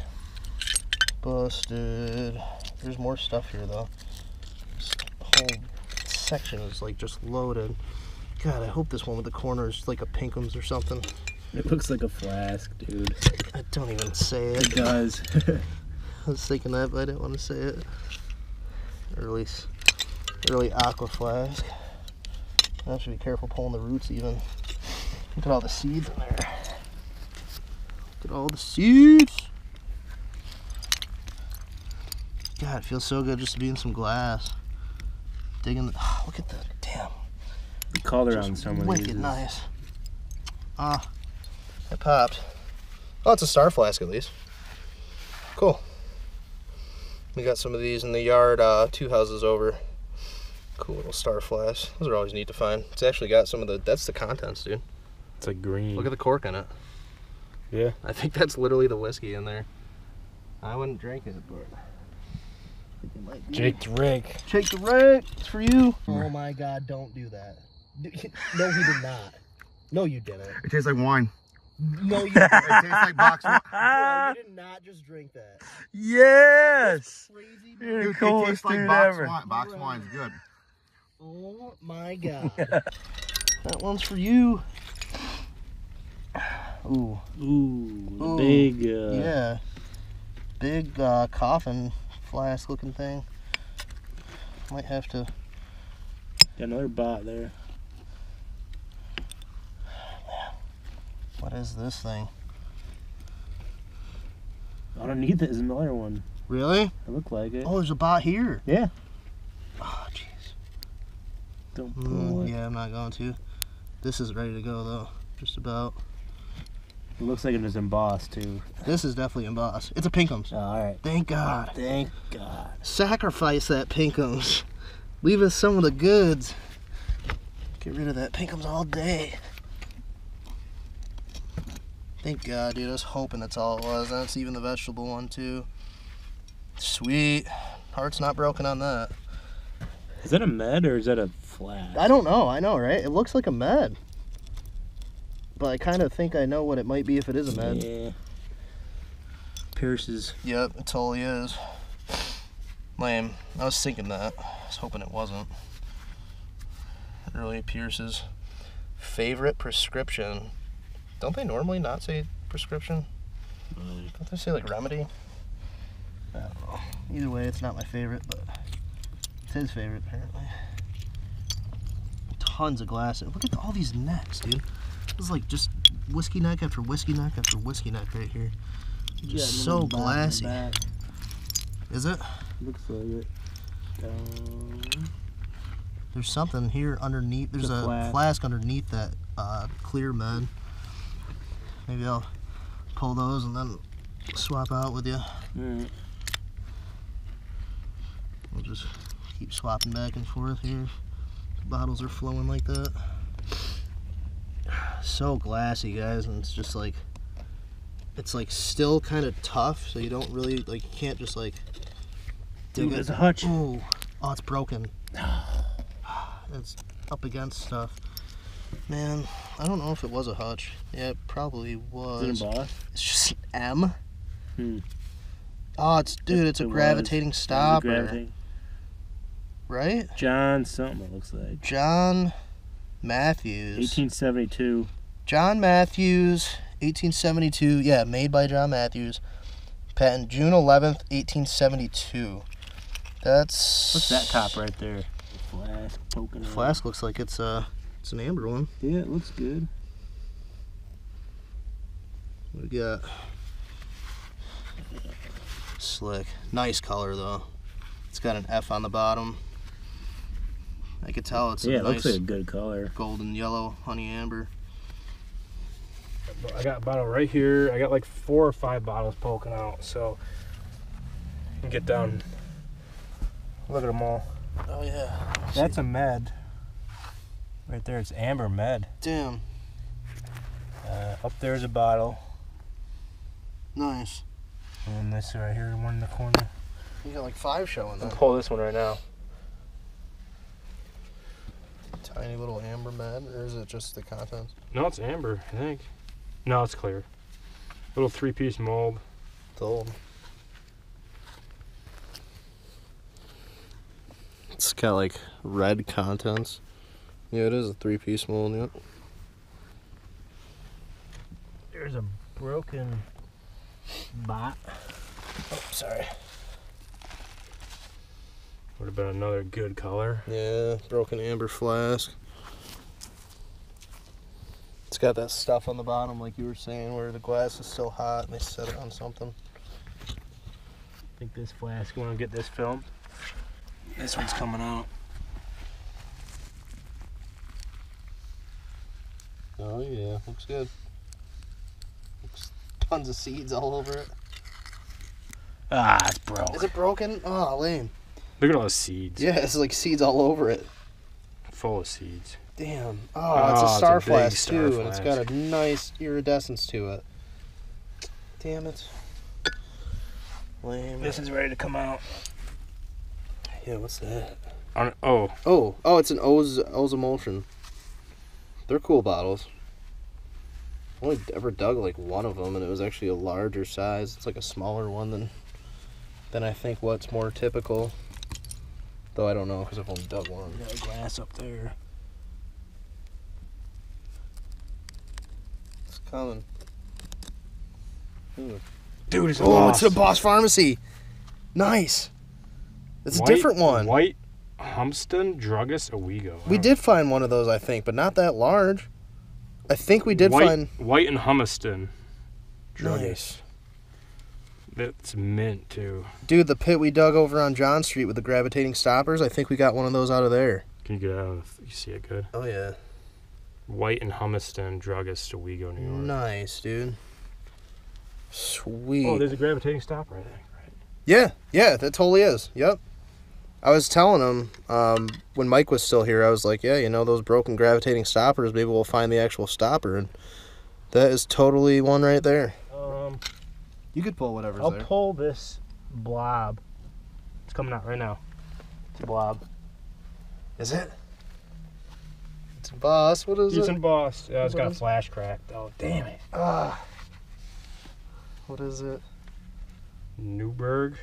Busted. There's more stuff here though. This whole section is like just loaded. God, I hope this one with the corners is like a Pinkham's or something. It looks like a flask, dude. I don't even say it. It does. I was thinking that, but I didn't want to say it. Early, early aqua flask. I have to be careful pulling the roots even. Look at all the seeds in there. Look at all the seeds. God, it feels so good just to be in some glass. Digging. The, look at the damn. The color Just on some of these. nice. Ah, it popped. Oh, it's a star flask at least. Cool. We got some of these in the yard, uh, two houses over. Cool little star flask. Those are always neat to find. It's actually got some of the. That's the contents, dude. It's like green. Look at the cork in it. yeah. I think that's literally the whiskey in there. I wouldn't drink it, but. it might. Jake the Rake. Shake the rake. It's for you. Oh my God! Don't do that. No, he did not. No, you didn't. It tastes like wine. No, you It didn't. tastes like box wine. Bro, you did not just drink that. Yes. Crazy. You're Dude, the coolest it tastes like box ever. wine. Box wine's good. Oh my God. that one's for you. Ooh. Ooh, Ooh, big. Uh, Yeah. Big uh, coffin flask looking thing. Might have to. got another bot there. What is this thing? Underneath it is another one. Really? It looked like it. Oh, there's a bot here. Yeah. Oh, jeez. Don't pull Mm, it. yeah, I'm not going to. This is ready to go though. Just about. It looks like it is embossed too. This is definitely embossed. It's a Pinkham's. Oh, all right. Thank God. Thank God. Sacrifice that Pinkham's. Leave us some of the goods. Get rid of that Pinkham's all day. Thank God, dude. I was hoping that's all it was. That's even the vegetable one too. Sweet. Heart's not broken on that. Is that a med or is that a flash? I don't know. I know, right? It looks like a med. But I kind of think I know what it might be if it is a med. Yeah. Pierce's. Yep, it totally is. Lame. I was thinking that. I was hoping it wasn't. It really Pierce's. favorite prescription. Don't they normally not say prescription? Don't they say like remedy? I don't know. Either way, it's not my favorite, but it's his favorite apparently. Tons of glasses. Look at all these necks, dude. This is like just whiskey neck after whiskey neck after whiskey neck right here. Just so glassy. Is it? Looks like it. Um, There's something here underneath. There's a flask. flask underneath that uh, clear med. Maybe I'll pull those and then swap out with you. alright. We'll just keep swapping back and forth here. Bottles are flowing like that. So glassy, guys, and it's just like it's like still kind of tough, so you don't really like you can't just like dig Ooh, it. there's a hutch. Oh, oh, it's broken. It's up against stuff. Man, I don't know if it was a hutch. Yeah, it probably Is was. it embossed? It's just an M. Hmm. Oh, it's dude. It's a It was. gravitating Is it stopper, gravity? right? John something it looks like. John Matthews. 1872. John Matthews, 1872. Yeah, made by John Matthews. Patent June 11th, 1872. That's What's that top right there? The flask poking out. Flask looks like it's uh it's an amber one. Yeah, it looks good. We got slick. Nice color though. It's got an F on the bottom. I could tell it's a yeah, it nice looks like a good color. golden yellow honey amber. I got a bottle right here. I got like four or five bottles poking out. So you can get down. Look at them all. Oh yeah. That's a med. Right there, it's amber med. Damn. Uh, up there's a bottle. Nice. And this right here, one in the corner. You got like five showing I'll there. pull this one right now. Tiny little amber med, or is it just the contents? No, it's amber, I think. No, it's clear. Little three-piece mold. It's old. It's got like red contents. Yeah, it is a three piece mold, yep. There's a broken bot. Oh, sorry. Would have been another good color. Yeah, broken amber flask. It's got that stuff on the bottom, like you were saying, where the glass is still hot and they set it on something. I think this flask. Want to get this filmed? This one's coming out. Oh yeah, looks good. Looks tons of seeds all over it. Ah, it's broke. Is it broken? Oh, lame. Look at all the seeds. Yeah, it's like seeds all over it. Full of seeds. Damn. Oh, Oh, it's a it's a star big flask star too, and it's got a nice iridescence to it. Damn it. Lame. This is ready to come out. Yeah, what's that? On, oh, Oh, oh, it's an Oz Oz Emulsion. They're cool bottles. I only ever dug like one of them, and it was actually a larger size. It's like a smaller one than than I think what's more typical. Though I don't know because I've only dug one. Got a glass up there. It's coming. Ooh. dude, it's a Oh, boss. it's a Boss Pharmacy. Nice. It's White- a different one. White Humiston Druggist Owego. We did find one of those, I think, but not that large. I think we did White, find. White and Humiston. Druggist. Nice. That's mint too. Dude, the pit we dug over on John Street with the gravitating stoppers, I think we got one of those out of there. Can you get out of? You see it good. Oh, yeah. White and Humiston Druggist Owego, New York. Nice, dude. Oh, Sweet. Oh, there's a gravitating stopper, I think. Right. Yeah, yeah, that totally is. Yep. I was telling him um, when Mike was still here, I was like, yeah, you know, those broken gravitating stoppers, maybe we'll find the actual stopper. And that is totally one right there. Um, You could pull whatever's I'll pull this blob. It's coming out right now. It's a blob. Is it? It's a boss. What is It's it? embossed. Yeah, it's What got a is- flash cracked. Oh, damn it. Ah. What is it? Newburgh.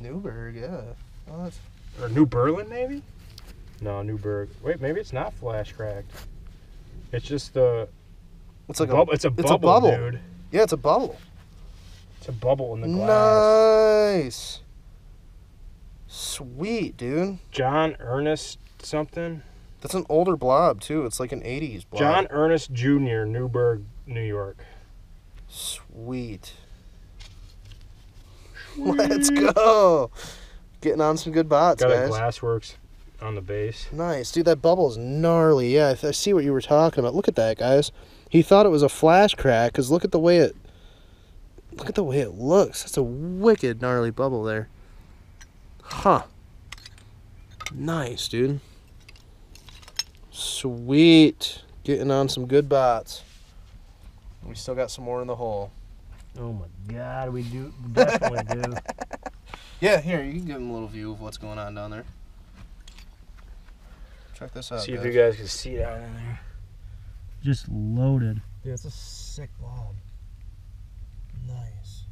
Newburgh, yeah. Oh, that's or New Berlin, maybe? No, Newburgh. Wait, maybe it's not flash cracked. It's just the it's like bubble. a It's a it's a bubble, bubble. dude. yeah, it's a bubble. It's a bubble in the glass. Nice. Sweet, dude. John Ernest something. That's an older blob too. It's like an '80s blob. John Ernest Jr., Newburgh, New York. Sweet. Let's go. Getting on some good bots, Got a guys. glassworks on the base. Nice, dude. That bubble's gnarly. Yeah, I, I see what you were talking about. Look at that, guys. He thought it was a flash crack because look at the way it. Look at the way it looks. That's a wicked gnarly bubble there. Huh. Nice, dude. Sweet. Getting on some good bots. We still got some more in the hole. Oh my god, we do definitely do. Yeah, here, you can give them a little view of what's going on down there. Check this out. See if guys. you guys can see down in there. Just loaded. Dude, it's a sick bulb. Nice.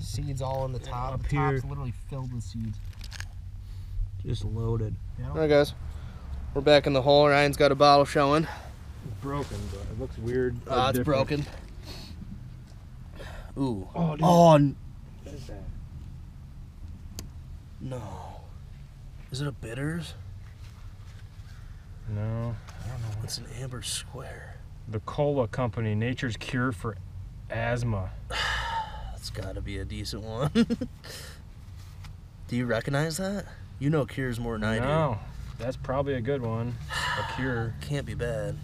Seeds all in the top. up the here. top's literally filled with seeds. Just loaded. All right, guys. We're back in the hole. Ryan's got a bottle showing. It's broken, but it looks weird. or Ah, it's different. broken. Ooh. Oh, dude. Oh, What is that? No. Is it a bitters? No, I don't know. What It's an amber square. the Kola Compound, Nature's Cure for Asthma. That's got to be a decent one. do you recognize that? You know Cures more than I do. no, that's probably a good one. A cure. Can't be bad.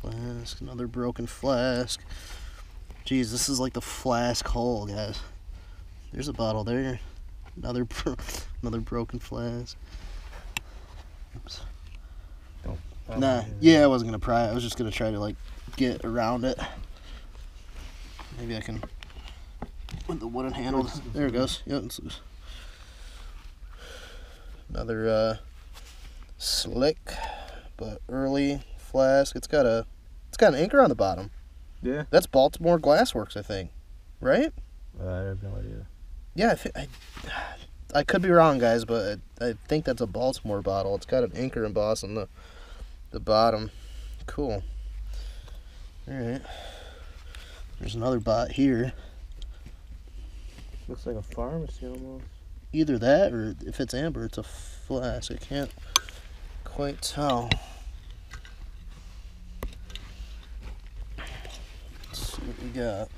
Flask, another broken flask. Jeez, this is like the flask hole, guys. There's a bottle there. Another bro- another broken flask. Oops. Nah, yeah, I wasn't gonna pry. I was just gonna try to like get around it. Maybe I can with the wooden handle. There it goes. Yep, it's loose. Another uh, slick but early flask. It's got a it's got an anchor on the bottom. Yeah. That's Baltimore Glassworks, I think. Right? I have no idea. Yeah, I, I, I could be wrong, guys, but I, I think that's a Baltimore bottle. It's got an anchor embossed on the the bottom. Cool. All right. There's another bot here. Looks like a pharmacy almost. Either that, or if it's amber, it's a flask. I can't quite tell. Let's see what we got.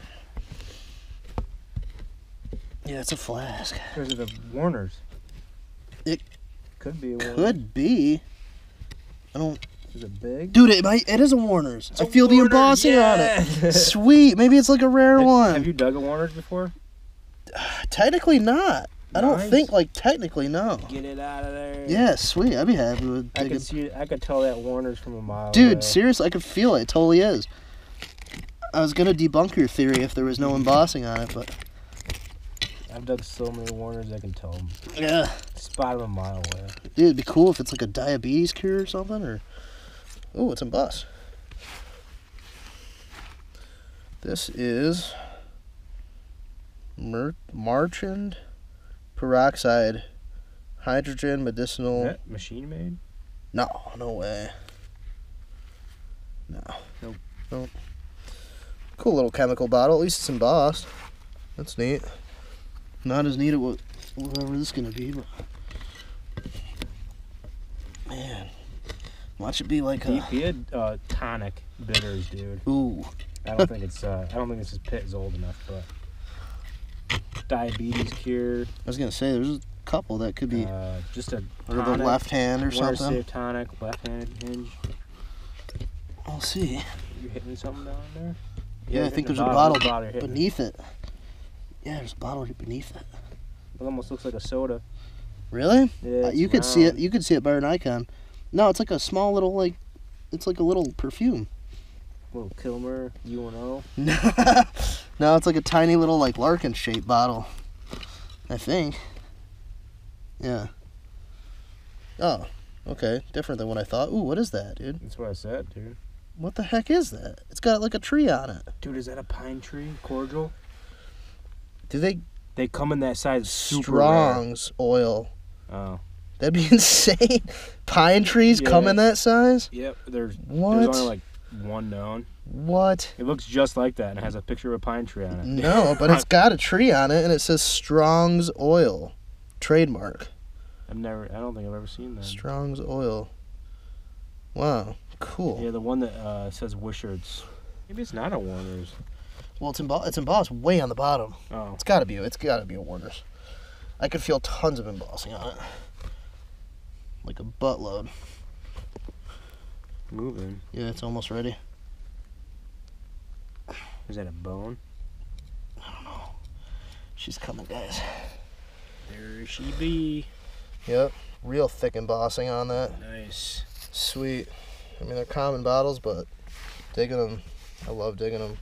Yeah, it's a flask. Those are the Warners. It could be a Warner. Could be. I don't. Is it big? Dude, it might. It is a Warner's. I feel the Warner, embossing on it. Sweet. Maybe it's like a rare Have- one. Have you dug a Warners before? Technically not. I don't think like technically no. Get it out of there. Yeah, sweet. I'd be happy with I digging. could see. I could tell that Warners from a mile. Dude, away. seriously, I could feel it. It totally is. I was gonna debunk your theory if there was no embossing on it, but I've dug so many Warners. I can tell them. yeah, Spot them a mile away. dude, it'd be cool if it's like a diabetes cure or something. Or oh, it's embossed. This is Mer- Marchand peroxide, hydrogen medicinal. Is that machine made? No, no way. No. Nope. Nope. Cool little chemical bottle. At least it's embossed. That's neat. Not as neat as what whatever this is gonna be, but man, watch it be like a he had uh, tonic bitters, dude. ooh. I don't think it's. Uh, I don't think this is pit is old enough, but diabetes cure. I was gonna say there's a couple that could be Uh, just a or the left hand or something. Safe tonic, left-handed hinge. I'll see. You hitting something down there? Yeah, I think there's a bottle. Beneath it. Yeah, there's a bottle beneath it. It almost looks like a soda. Really? Yeah, Uh, you could see it. You could see it by an icon. No, it's like a small little like. It's like a little perfume. Little Kilmer UNO. no, it's like a tiny little like Larkin shaped bottle. I think. Yeah. Oh, okay. Different than what I thought. Ooh, what is that, dude? That's what I said, dude. What the heck is that? It's got like a tree on it. Dude, is that a pine tree cordial? Do they They come in that size. Super rare. Strong's oil? Oh. That'd be insane. Pine trees come Yeah. in that size? Yep. There's What? there's only like one known. What? It looks just like that and it has a picture of a pine tree on it. No, but it's got a tree on it and it says Strong's Oil. Trademark. I've never. I don't think I've ever seen that. Strong's Oil. Wow. Cool. Yeah, the one that uh, says Wishart's. Maybe it's not a Warner's. Well, it's, embo- it's embossed way on the bottom. Oh. It's got to be. It's got to be a Warner's. I could feel tons of embossing on it. Like a buttload. Moving. Yeah, it's almost ready. Is that a bone? I don't know. She's coming, guys. There she be. Yep. Real thick embossing on that. Nice. Sweet. I mean, they're common bottles, but digging them, I love digging them.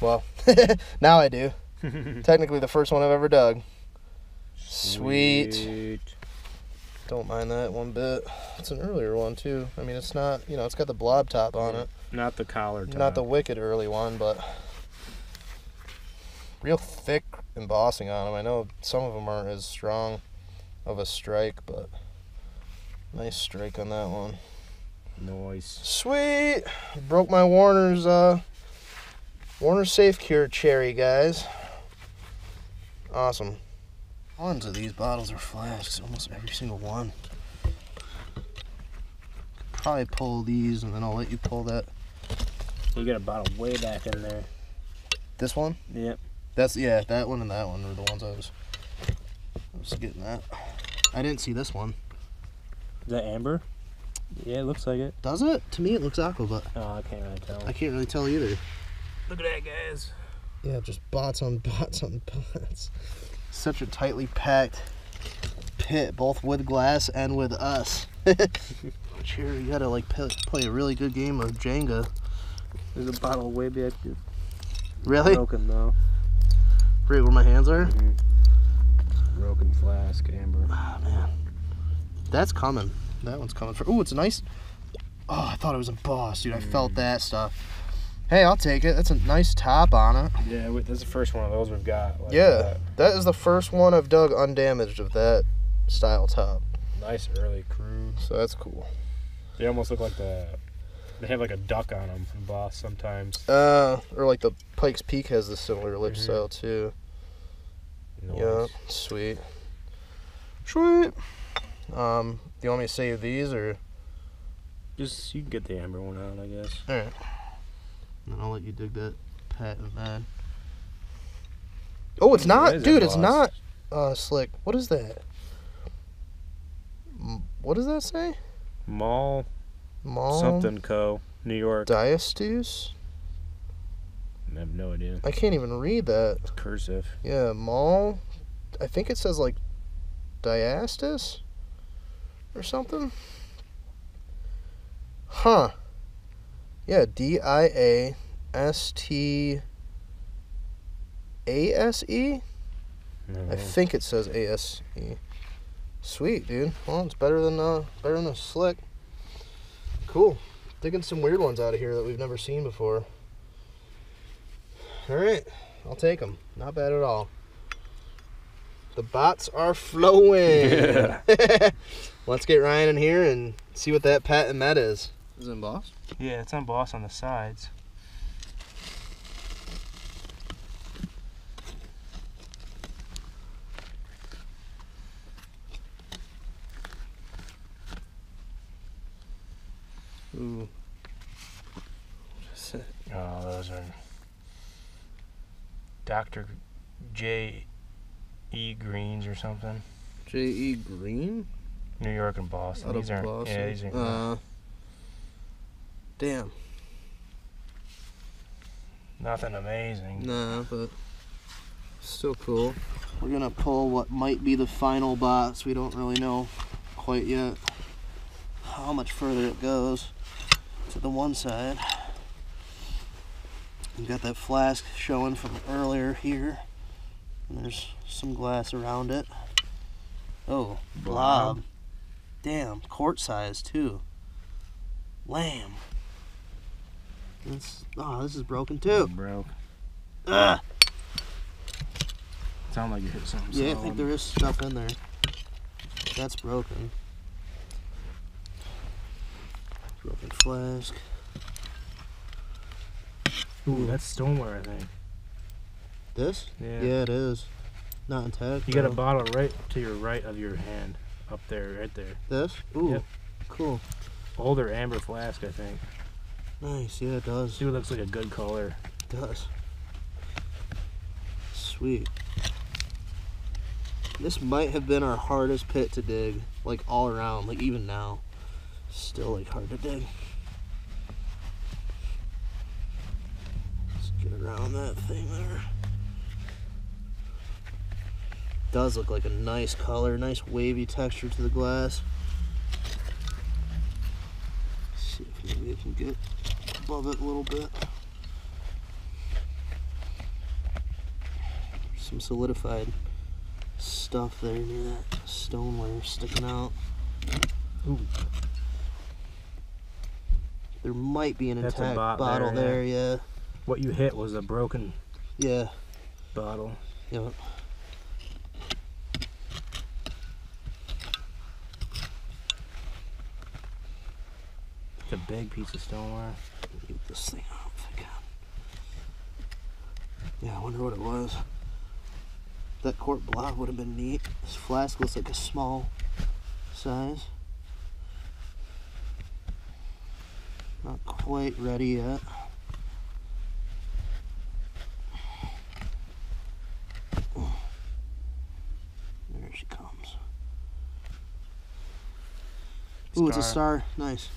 Well, now I do. Technically, the first one I've ever dug. Sweet. Sweet. Don't mind that one bit. It's an earlier one too. I mean, it's not, you know, it's got the blob top on it. Not the collar top. Not the wicked early one, but real thick embossing on them. I know some of them aren't as strong of a strike, but nice strike on that one. Noise. Sweet. Broke my Warner's uh Warner Safe Cure cherry, guys. Awesome. Tons of these bottles are flasks, almost every single one. Probably pull these and then I'll let you pull that. You got a bottle way back in there. This one? Yep. That's yeah, that one and that one are the ones I was I was getting at. I didn't see this one. Is that amber? Yeah, it looks like it. Does it? To me it looks aqua, but Oh, I can't really tell. I can't really tell either. Look at that, guys. Yeah, just bots on bots on bots. Such a tightly packed pit, both with glass and with us. Cheer, you gotta like play, play a really good game of Jenga. There's a bottle way back. Dude. Really? Broken though. Right where my hands are? Mm-hmm. Broken flask, amber. Oh man. That's coming. That one's coming for Oh, it's a nice Oh, I thought it was a boss, dude. I felt mm. that stuff. Hey, I'll take it. That's a nice top on it. Yeah, we, this is the first one of those we've got. Like Yeah. that. That is the first one I've dug undamaged of that style top. Nice early crude. So that's cool. They almost look like the. They have like a duck on them from Boss sometimes. Uh, or like the Pikes Peak has the similar lip Mhm. style too. Nice. Yeah, sweet. Sweet. Um, do you want me to save these or? Just you can get the amber one out, I guess. All right. And then I'll let you dig that patent man. Oh, it's not, is dude. It's embossed. not uh, slick. What is that? M- What does that say? Mall Mall something co. New York. Diastus? I have no idea. I can't even read that. It's cursive. Yeah, mall. I think it says like Diastus or something. Huh. Yeah, D I A S T A S E. I think it says A S E. Sweet, dude. Well, it's better than uh better than a slick. Cool. Digging some weird ones out of here that we've never seen before. All right, I'll take them. Not bad at all. The bots are flowing. Let's get Ryan in here and see what that patent met is. Is it embossed? Yeah, it's embossed on the sides. Ooh. Oh, those are Dr. J. E. Greens or something. J E Green? New York and Boston. Out of these aren't. Boston. Yeah, these are Uh, damn. nothing amazing. Nah, but still cool. We're gonna pull what might be the final bots. We don't really know quite yet how much further it goes to the one side. You got that flask showing from earlier here. And there's some glass around it. Oh, blob. Damn, quart size too. Lamb. This, oh, this is broken too. Broke. Ugh. Sound like you hit something. Yeah, I think there is stuff in there. That's broken. Broken flask. Ooh, that's stoneware, I think. This? Yeah. Yeah, it is. Not intact. You got a bottle right to your right of your hand, up there, right there. This? Ooh, Yep. cool. Older amber flask, I think. Nice. Yeah, it does. Dude, looks like a good color. It does. Sweet. This might have been our hardest pit to dig, like all around, like even now. Still like hard to dig. Let's get around that thing there. Does look like a nice color, nice wavy texture to the glass. see if maybe I can get above it a little bit. Some solidified stuff there near that stone stoneware sticking out. Ooh. There might be an That's intact bot bottle there, there, yeah. What you hit was a broken Yeah, bottle. yeah. It's a big piece of stoneware. Get this thing if I can. Yeah, I wonder what it was. That quart block would have been neat. This flask looks like a small size. Not quite ready yet. There she comes. Ooh, it's a star. Nice.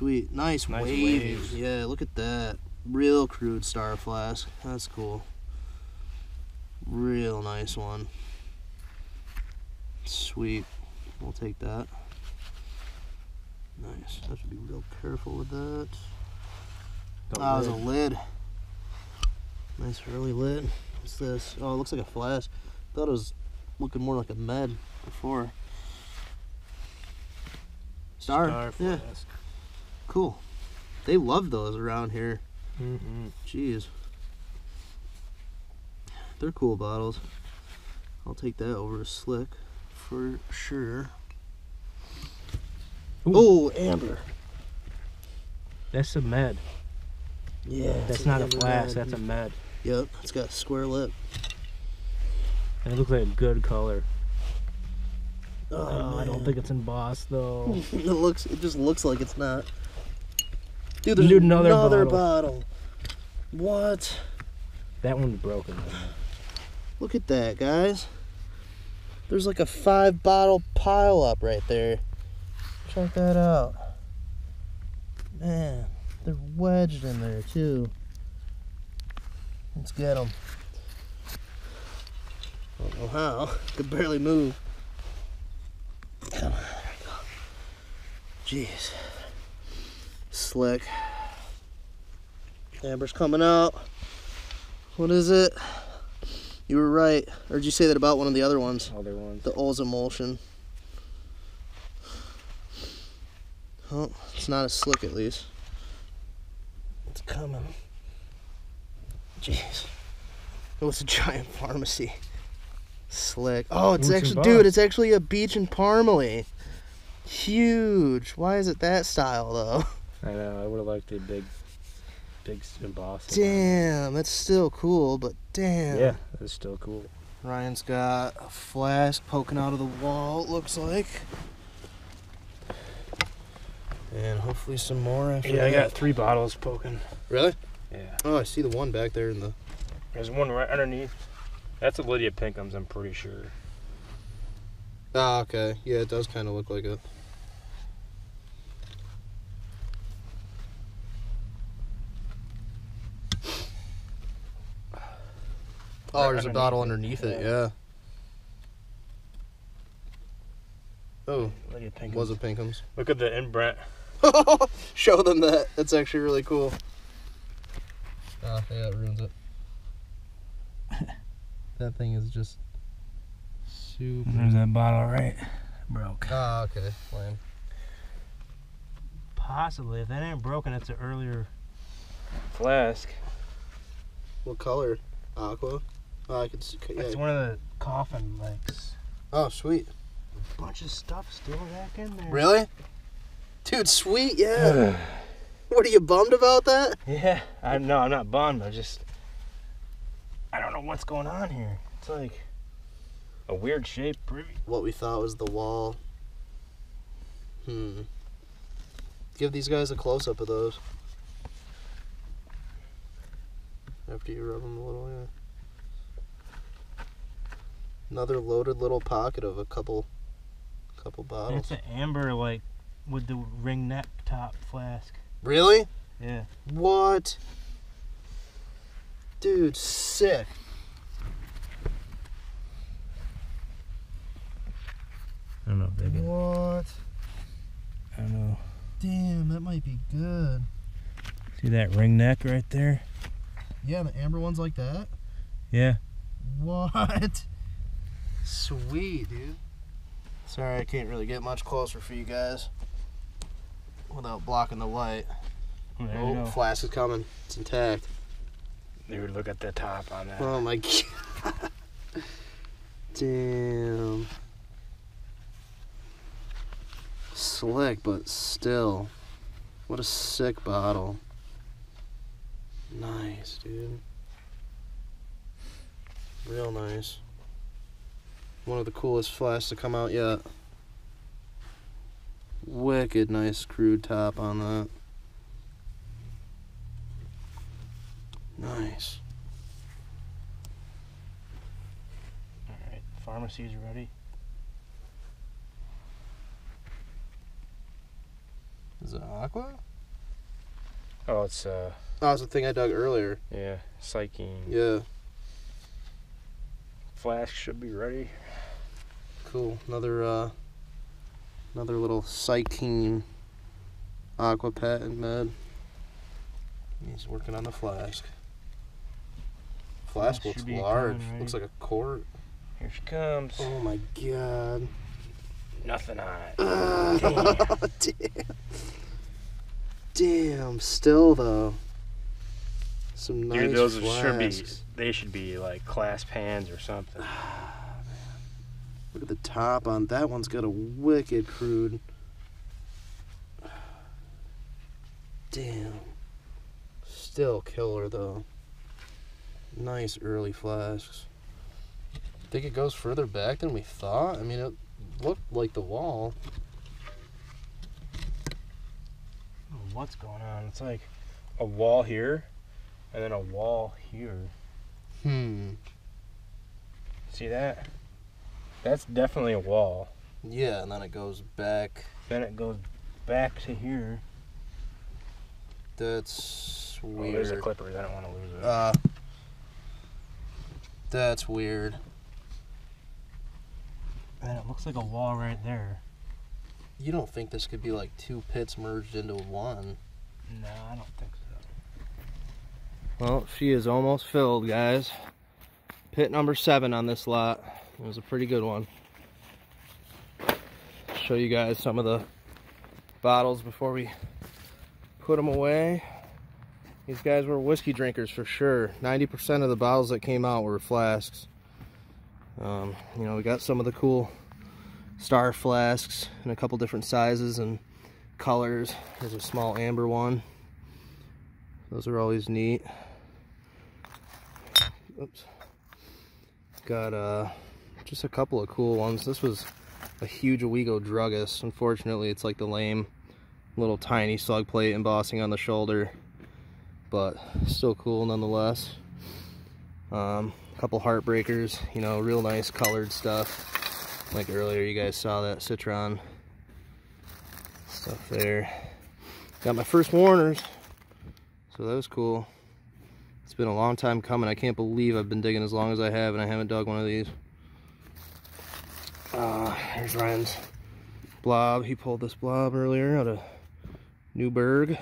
Sweet. Nice, Nice wavy. waves. Yeah, look at that. Real crude star flask. That's cool. Real nice one. Sweet. We'll take that. Nice. I have to be real careful with that. Ah, there's a lid. Nice early lid. What's this? Oh, it looks like a flask. Thought it was looking more like a med before. Star. Star yeah, flask. Cool. They love those around here. Mm-hmm. Jeez. They're cool bottles. I'll take that over a slick for sure. Ooh. Oh, amber. That's a med. Yeah. That's not a flask. That's a med. Yep, it's got a square lip. And it looks like a good color. Oh, Oh, I don't think it's embossed though. it looks. It just looks like it's not. Dude, there's Dude, another another, bottle. bottle. What? that one's broken. Look at that, guys. There's like a five bottle pile up right there. Check that out. Man, they're wedged in there too. Let's get them. I Don't know how. Could barely move. Come on. Jeez. Slick. Amber's coming out. What is it? You were right. Or did you say that about one of the other ones? Other ones. The Ozomulsion. Oh, it's not as slick at least. It's coming. Jeez. It was a giant pharmacy. Slick. Oh, it's Boots actually, dude, it's actually a beach in Parmalee. Huge. Why is it that style though? I know. I would have liked a big, big embossing. Damn, that's still cool, but damn. Yeah, that's still cool. Ryan's got a flask poking out of the wall, it looks like. And hopefully some more after Yeah, I got three bottles poking. Really? Yeah. Oh, I see the one back there in the. There's one right underneath. That's a Lydia Pinkham's, I'm pretty sure. Ah, okay. Yeah, it does kind of look like it. Oh, Right there's a bottle underneath it, yeah. yeah. Oh, Lydia Pinkham's. was it Pinkham's? Look at the imprint. Show them that. That's actually really cool. Ah, yeah, it ruins it. that thing is just super. There's that bottle right. Broke. Ah, okay. Lame. Possibly. If that ain't broken, it's an earlier. Flask. What color? Aqua. Oh, I can see. Yeah. It's one of the coffin legs. Oh, sweet. A Bunch of stuff still back in there. Really? Dude, sweet. Yeah. what are you bummed about that? Yeah. I no, I'm not bummed. I just. I don't know what's going on here. It's like a weird shape. What we thought was the wall. Hmm. Give these guys a close up of those. After you rub them a little, yeah. Another loaded little pocket of a couple, couple bottles. It's an amber like with the ring neck top flask. Really? Yeah. What? Dude, sick. I don't know if they can. What? I don't know. Damn, that might be good. See that ring neck right there? Yeah, the amber ones like that. Yeah. What? Sweet, dude. Sorry, I can't really get much closer for you guys without blocking the light. There oh, flask is coming. It's intact. Dude, look at the top on that. Oh my god. Damn. Slick, but still. What a sick bottle. Nice, dude. Real nice. One of the coolest flasks to come out yet. Wicked nice crude top on that. Nice. All right. Pharmacy's ready. Is it aqua? Oh, it's uh, Oh, it's the thing I dug earlier. yeah, Psychine. Yeah, Flask should be ready. Cool. Another uh another little Psychine aqua patent med. He's working on the flask. Flask looks large. coming ready. Looks like a quart. Here she comes. Oh my god. Nothing on it. Damn. Damn. Still though. Some nice Dude, those flasks. should be. They should be like clasp hands or something. Look at the top on that one's got a wicked crude. Damn. Still killer though. Nice early flasks. Think it goes further back than we thought? I mean it looked like the wall. What's going on? It's like a wall here, and then a wall here. Hmm. See that? That's definitely a wall. Yeah, and then it goes back. Then it goes back to here. That's weird. Oh, there's the weird. clippers. I don't want to lose it. Uh, that's weird. Man, it looks like a wall right there. You don't think this could be like two pits merged into one? No, I don't think so. Well, she is almost filled, guys. Pit number seven on this lot. It was a pretty good one. Show you guys some of the bottles before we put them away. These guys were whiskey drinkers for sure. 90% of the bottles that came out were flasks. Um, you know, we got some of the cool star flasks in a couple different sizes and colors. There's a small amber one. Those are always neat. Oops. Got uh, just a couple of cool ones. This was a huge Owego druggist. Unfortunately, it's like the lame little tiny slug plate embossing on the shoulder, but still cool nonetheless. Um, a couple heartbreakers, you know, real nice colored stuff. Like earlier, you guys saw that citron stuff there. Got my first Warners. So that was cool. It's been a long time coming. I can't believe I've been digging as long as I have and I haven't dug one of these. Uh, here's Ryan's blob. He pulled this blob earlier out of Newburgh.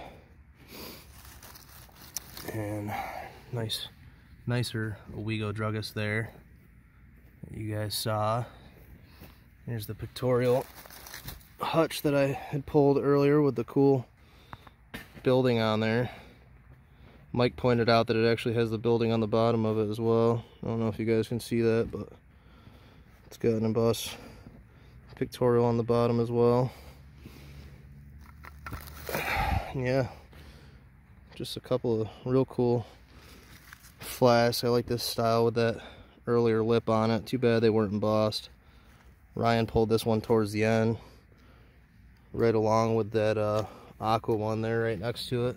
And nice, nicer Owego druggist there. You guys saw. Here's the pictorial hutch that I had pulled earlier with the cool building on there. Mike pointed out that it actually has the building on the bottom of it as well. I don't know if you guys can see that, but it's got an embossed pictorial on the bottom as well. Yeah, just a couple of real cool flasks. I like this style with that earlier lip on it. Too bad they weren't embossed. Ryan pulled this one towards the end, right along with that uh, aqua one there right next to it.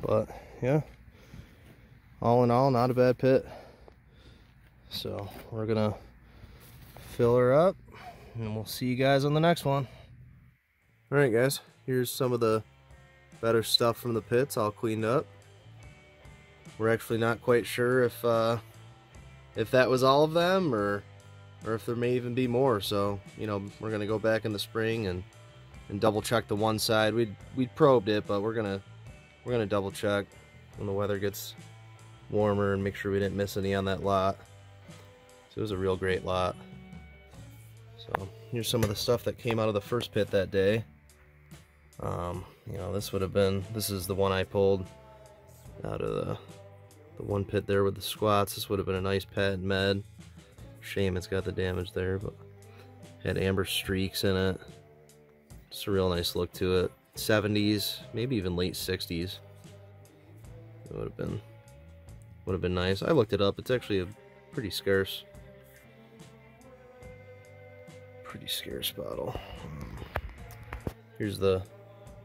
But yeah, all in all, not a bad pit. So we're gonna fill her up and we'll see you guys on the next one. All right, guys, here's some of the better stuff from the pits all cleaned up. We're actually not quite sure if uh, if that was all of them or or if there may even be more. So you know, we're gonna go back in the spring and and double check the one side. We we probed it, but we're gonna we're gonna double check when the weather gets warmer and make sure we didn't miss any on that lot. It was a real great lot. So here's some of the stuff that came out of the first pit that day. Um, you know, this would have been this is the one I pulled out of the the one pit there with the squats. This would have been a nice pad med. Shame it's got the damage there, but had amber streaks in it. It's a real nice look to it. 70s, maybe even late 60s. It would have been would have been nice. I looked it up. It's actually a pretty scarce pretty scarce bottle. Here's the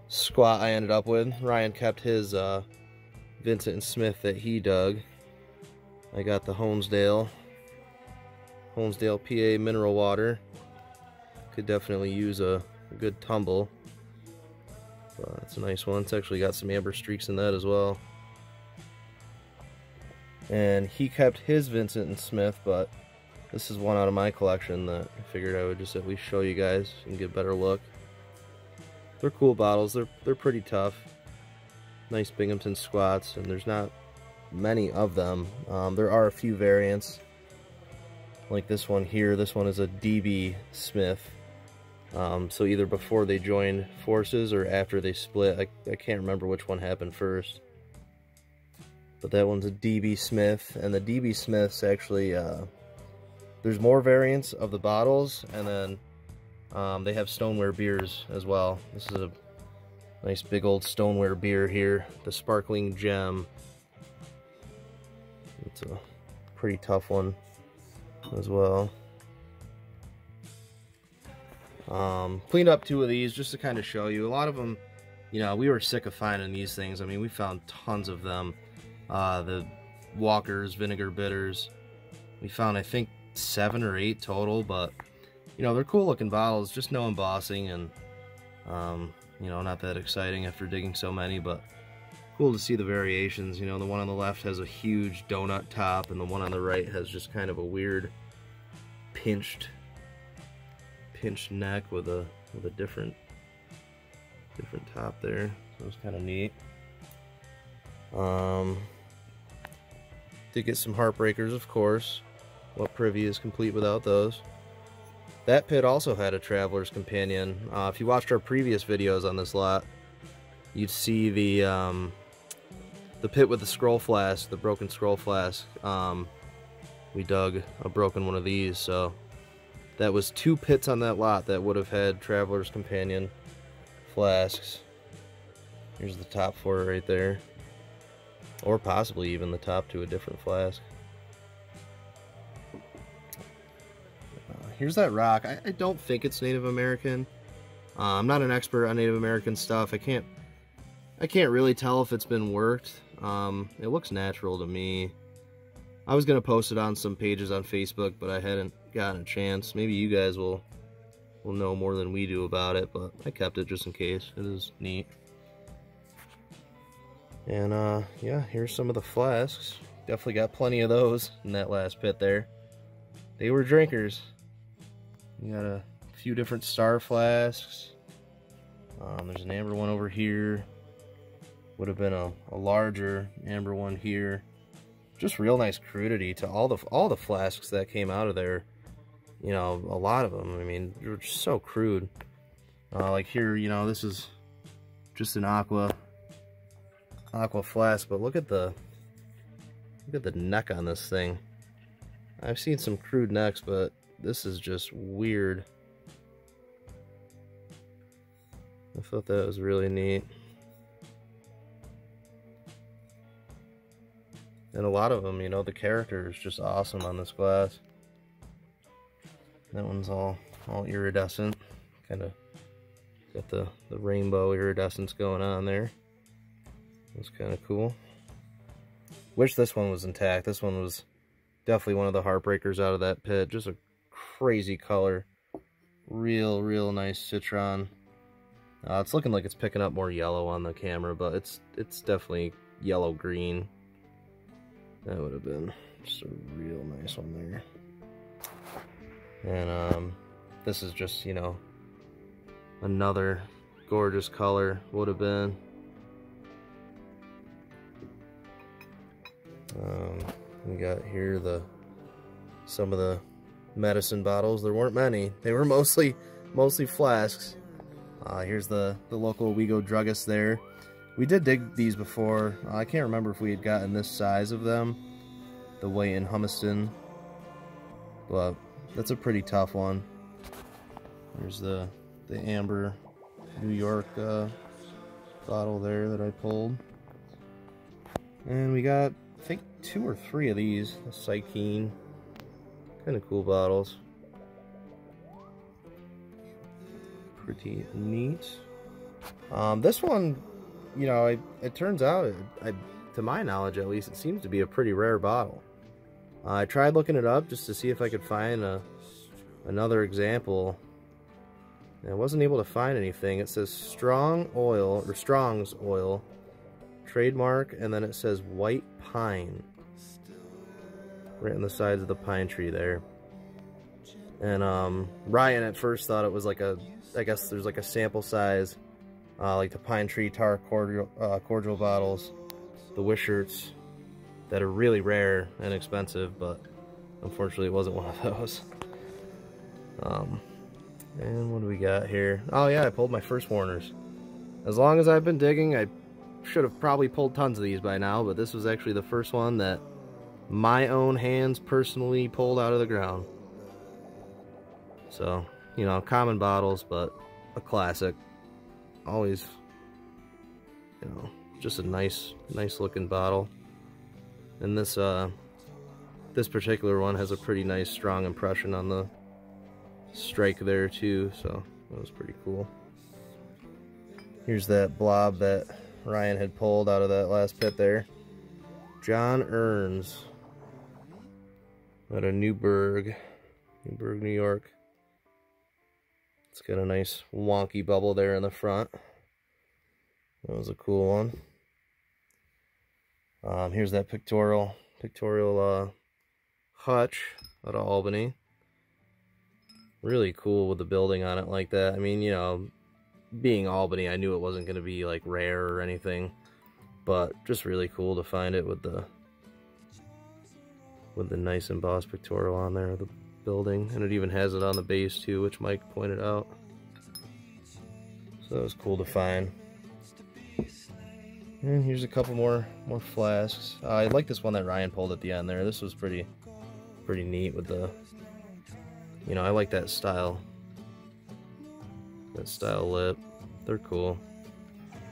squat I ended up with. Ryan kept his uh, Vincent and Smith that he dug. I got the Holmesdale Holmesdale PA mineral water. Could definitely use a, a good tumble. But it's a nice one. It's actually got some amber streaks in that as well. And he kept his Vincent and Smith, but this is one out of my collection that I figured I would just at least show you guys and get a better look. They're cool bottles. They're they're pretty tough. Nice Binghamton squats, and there's not many of them. Um, there are a few variants, like this one here. This one is a DB Smith. Um, so either before they joined forces or after they split. I, I can't remember which one happened first. But that one's a DB Smith, and the DB Smiths actually, uh, there's more variants of the bottles, and then um, they have stoneware beers as well. This is a nice big old stoneware beer here, the Sparkling Gem. It's a pretty tough one as well. Um, cleaned up two of these just to kind of show you. A lot of them, you know, we were sick of finding these things. I mean, we found tons of them. Uh, the Walker's Vinegar Bitters. We found, I think, seven or eight total, but, you know, they're cool looking bottles, just no embossing and, um, you know, not that exciting after digging so many, but cool to see the variations. You know, the one on the left has a huge donut top, and the one on the right has just kind of a weird pinched, pinched neck with a with a different different top there. So it's kind of neat. Um, did get some heartbreakers, of course. What privy is complete without those? That pit also had a Traveler's Companion. Uh, if you watched our previous videos on this lot, you'd see the um, the pit with the scroll flask, the broken scroll flask. Um, we dug a broken one of these, so that was two pits on that lot that would have had Traveler's Companion flasks. Here's the top four right there. Or possibly even the top to a different flask. Here's that rock. I, I, don't think it's Native American. Uh, I'm not an expert on Native American stuff. I can't I can't really tell if it's been worked. Um, it looks natural to me. I was going to post it on some pages on Facebook, but I hadn't gotten a chance. Maybe you guys will will know more than we do about it, but I kept it just in case. It is neat. And uh, yeah, here's some of the flasks. Definitely got plenty of those in that last pit there. They were drinkers. You got a few different star flasks. Um, there's an amber one over here. Would have been a, a larger amber one here. Just real nice crudity to all the all the flasks that came out of there. You know, a lot of them. I mean, they're just so crude. Uh, like here, you know, this is just an aqua aqua flask, but look at the look at the neck on this thing. I've seen some crude necks, but this is just weird. I thought that was really neat. And a lot of them, you know, the character is just awesome on this glass. That one's all all iridescent. Kind of got the, the rainbow iridescence going on there. That's kind of cool. Wish this one was intact. This one was definitely one of the heartbreakers out of that pit. Just a crazy color. Real, real nice citron. Uh, it's looking like it's picking up more yellow on the camera, but it's it's definitely yellow-green. That would have been just a real nice one there. And um, this is just, you know, another gorgeous color would have been. Um, we got here the some of the medicine bottles. There weren't many. They were mostly mostly flasks. Uh, here's the, the local Owego druggist there. We did dig these before. Uh, I can't remember if we had gotten this size of them. The way in Humiston. But that's a pretty tough one. There's the, the amber New York uh, bottle there that I pulled. And we got I think two or three of these, the Psychine. Kind of cool bottles. Pretty neat. Um, this one, you know, it, it turns out, it, I, to my knowledge at least, it seems to be a pretty rare bottle. Uh, I tried looking it up just to see if I could find a, another example. And I wasn't able to find anything. It says strong oil, or Strong's oil, trademark, and then it says white pine. Right on the sides of the pine tree there. And um, Ryan at first thought it was like a, I guess there's like a sample size, uh, like the pine tree tar cordial, uh, cordial bottles, the Wishart's, that are really rare and expensive, but unfortunately it wasn't one of those. Um, and what do we got here? Oh yeah, I pulled my first Warners. As long as I've been digging, I should have probably pulled tons of these by now, but this was actually the first one that my own hands personally pulled out of the ground. So, you know, common bottles, but a classic. Always, you know, just a nice, nice looking bottle. And this, uh, this particular one has a pretty nice, strong impression on the strike there too, so that was pretty cool. Here's that blob that Ryan had pulled out of that last pit there. John Earns. Out of Newburgh, Newburgh, New York. It's got a nice wonky bubble there in the front. That was a cool one. Um, here's that pictorial, pictorial uh, hutch out of Albany. Really cool with the building on it like that. I mean, you know, being Albany, I knew it wasn't going to be like rare or anything, but just really cool to find it with the with the nice embossed pictorial on there of the building, and it even has it on the base too, which Mike pointed out. So that was cool to find. And here's a couple more more flasks. Uh, I like this one that Ryan pulled at the end there. This was pretty pretty neat with the you know, I like that style. That style lip. They're cool.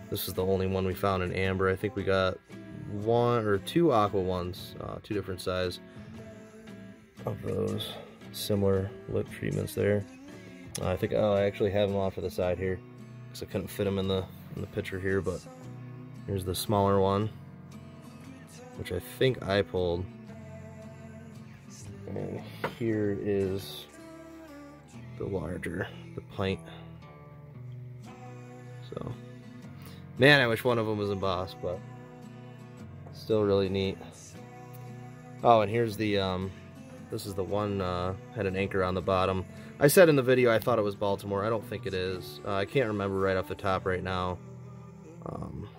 This is the only one we found in amber. I think we got one or two aqua ones, uh, two different size of those similar lip treatments there. Uh, I think oh, I actually have them off to the side here because I couldn't fit them in the in the picture here, but here's the smaller one, which I think I pulled. And here is the larger, the pint. So, man, I wish one of them was embossed, but still really neat. Oh, and here's the, um, this is the one, uh, had an anchor on the bottom. I said in the video I thought it was Baltimore. I don't think it is. Uh, I can't remember right off the top right now. Um,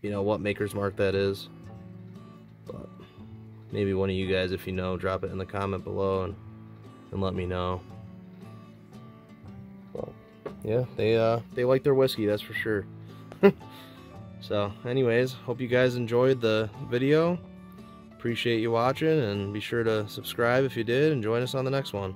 you know what maker's mark that is. But maybe one of you guys, if you know, drop it in the comment below and, and let me know. Well, yeah, they uh, they like their whiskey, that's for sure. so, anyways, hope you guys enjoyed the video. Appreciate you watching, and be sure to subscribe if you did, and join us on the next one.